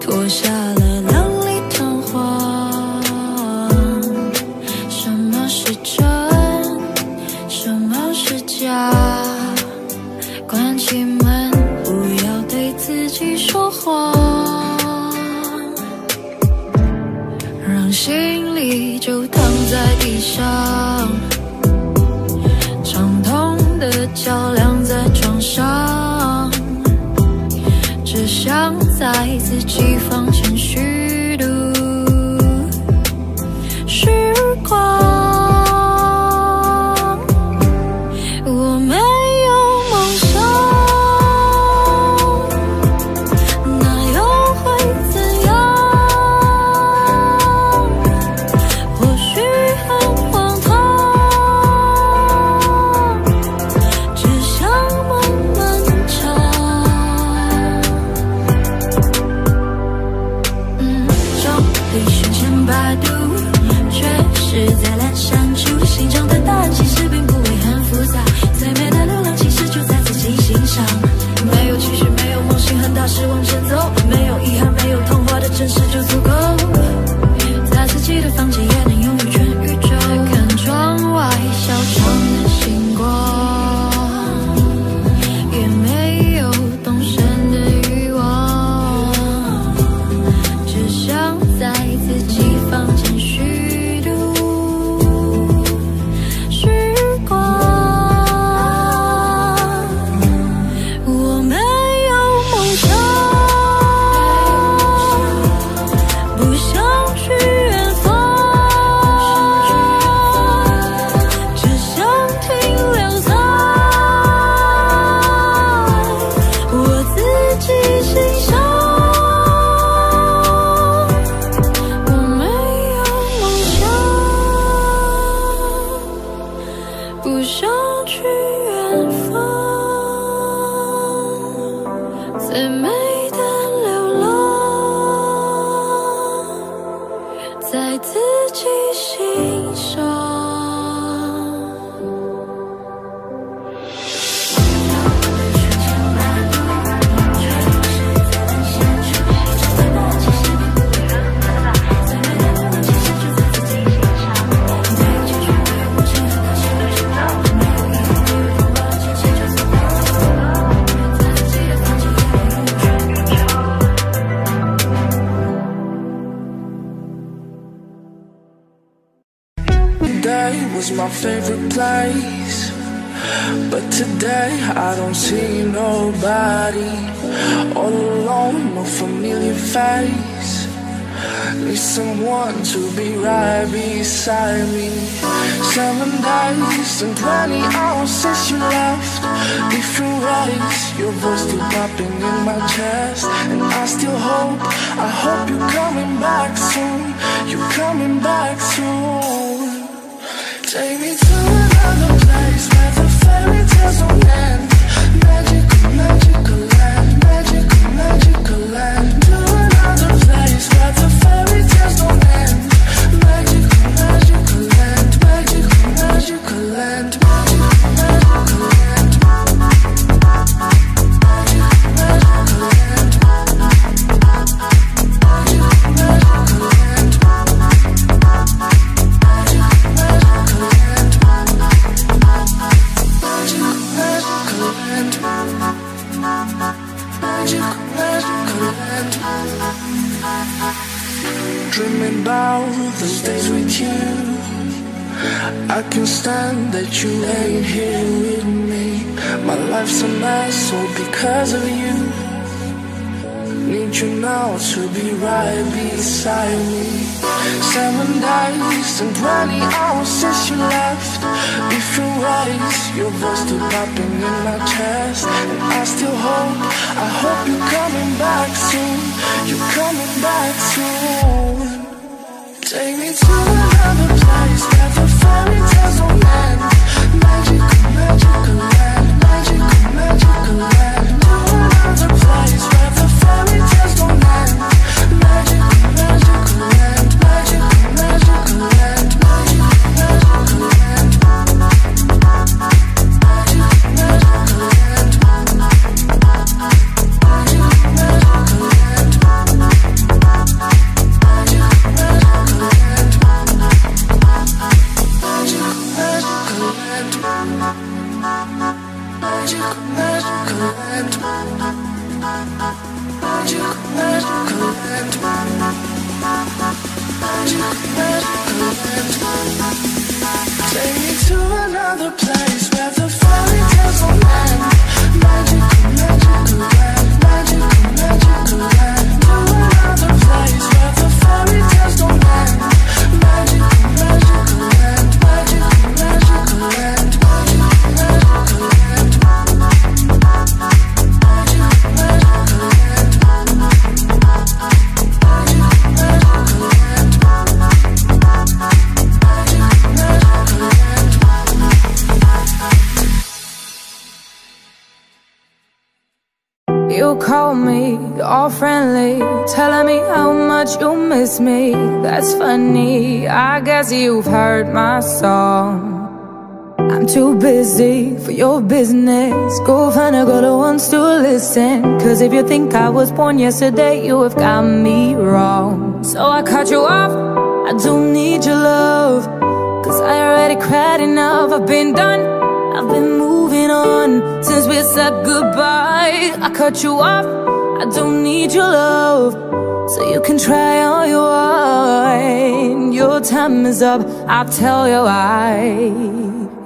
脱下了老里堂皇。什么是真，什么是假？关起门不要对自己说谎，让心里就躺在地上，长痛的较量。伤只想在自己房 I guess you've heard my song. I'm too busy for your business. Go find a girl who wants to listen. Cause if you think I was born yesterday, you have got me wrong. So I cut you off, I don't need your love. Cause I already cried enough, I've been done. I've been moving on since we said goodbye. I cut you off, I don't need your love. So you can try all you want. Your time is up, I'll tell you why.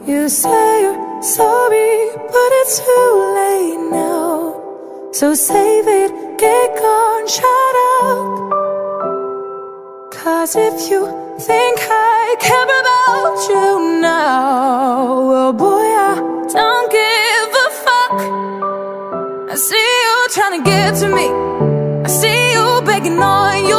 You say you're sorry, but it's too late now. So save it, get gone, shut up. Cause if you think I care about you now, well, boy, I don't give a fuck. I see you trying to get to me. I see you begging on your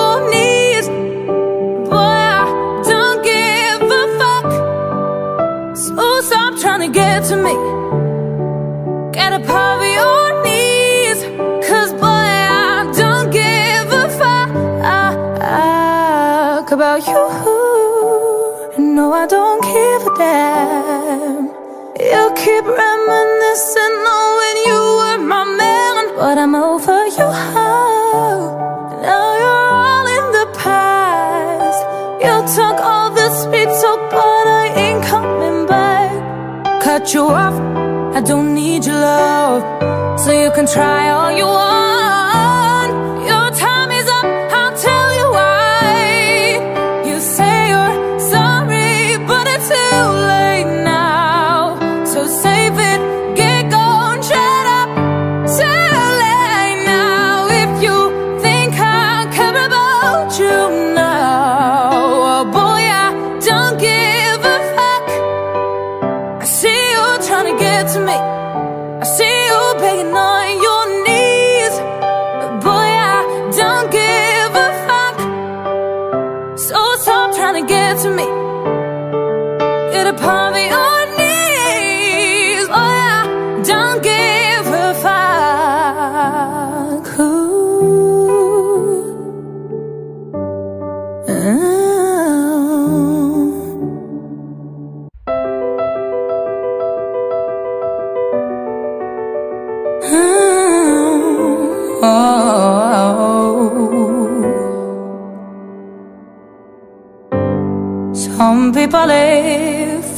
reminiscing on oh, when you were my man, but I'm over you. Oh. Now you're all in the past. You took all the sweet talk, but I ain't coming back. Cut you off, I don't need your love, so you can try all you want. Your knees. Boy, I don't give a fuck. Ooh. Oh. Some people live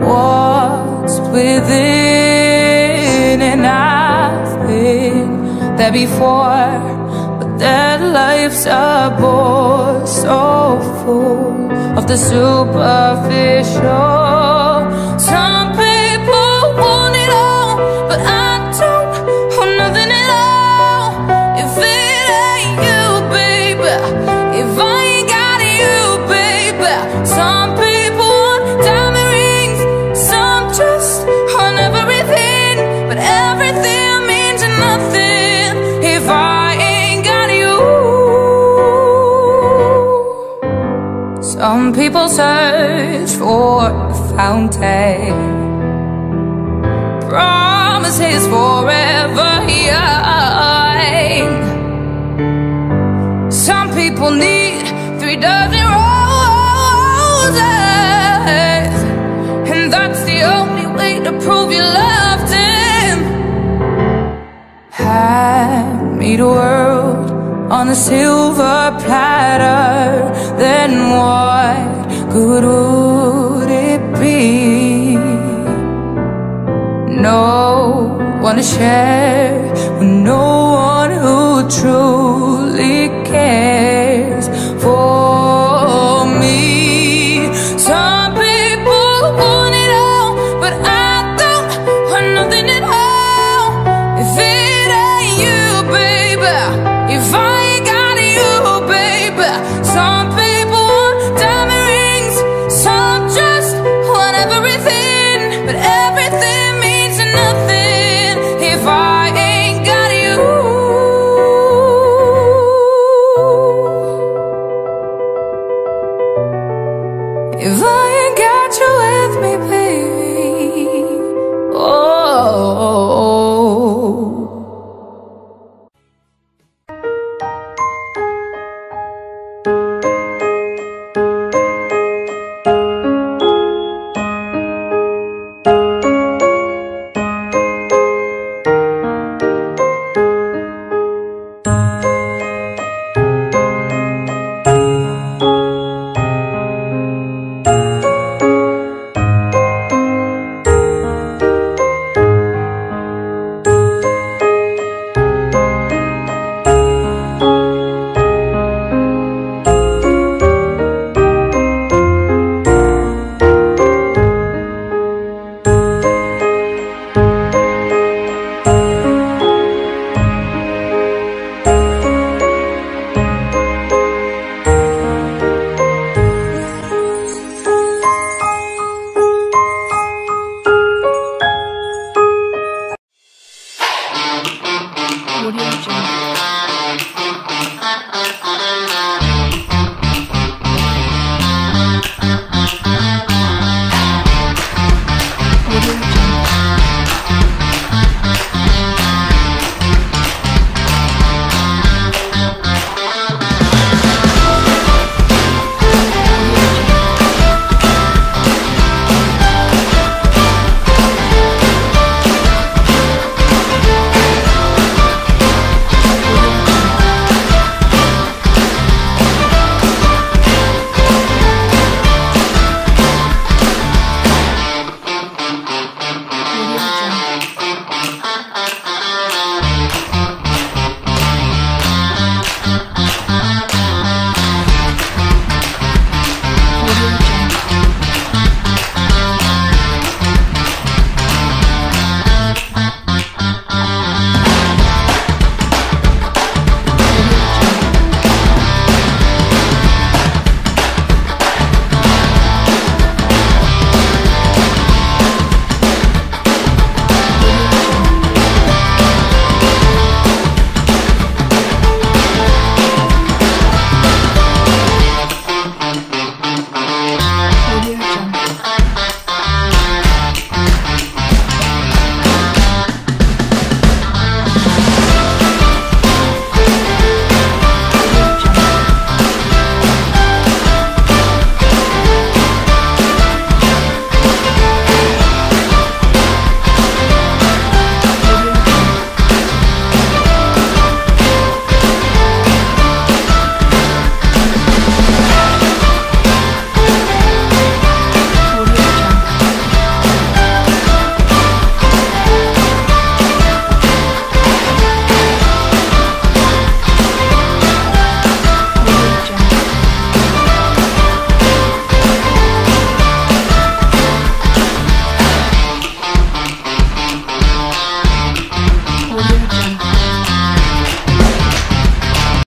what's within, and I've been there before, but that life's a bore so full of the superficial. Some people search for a fountain promises forever young. Some people need three dozen roses, and that's the only way to prove you loved him. Hand me the world on a silver platter, then what would it be? no one to share with no one who truly cares for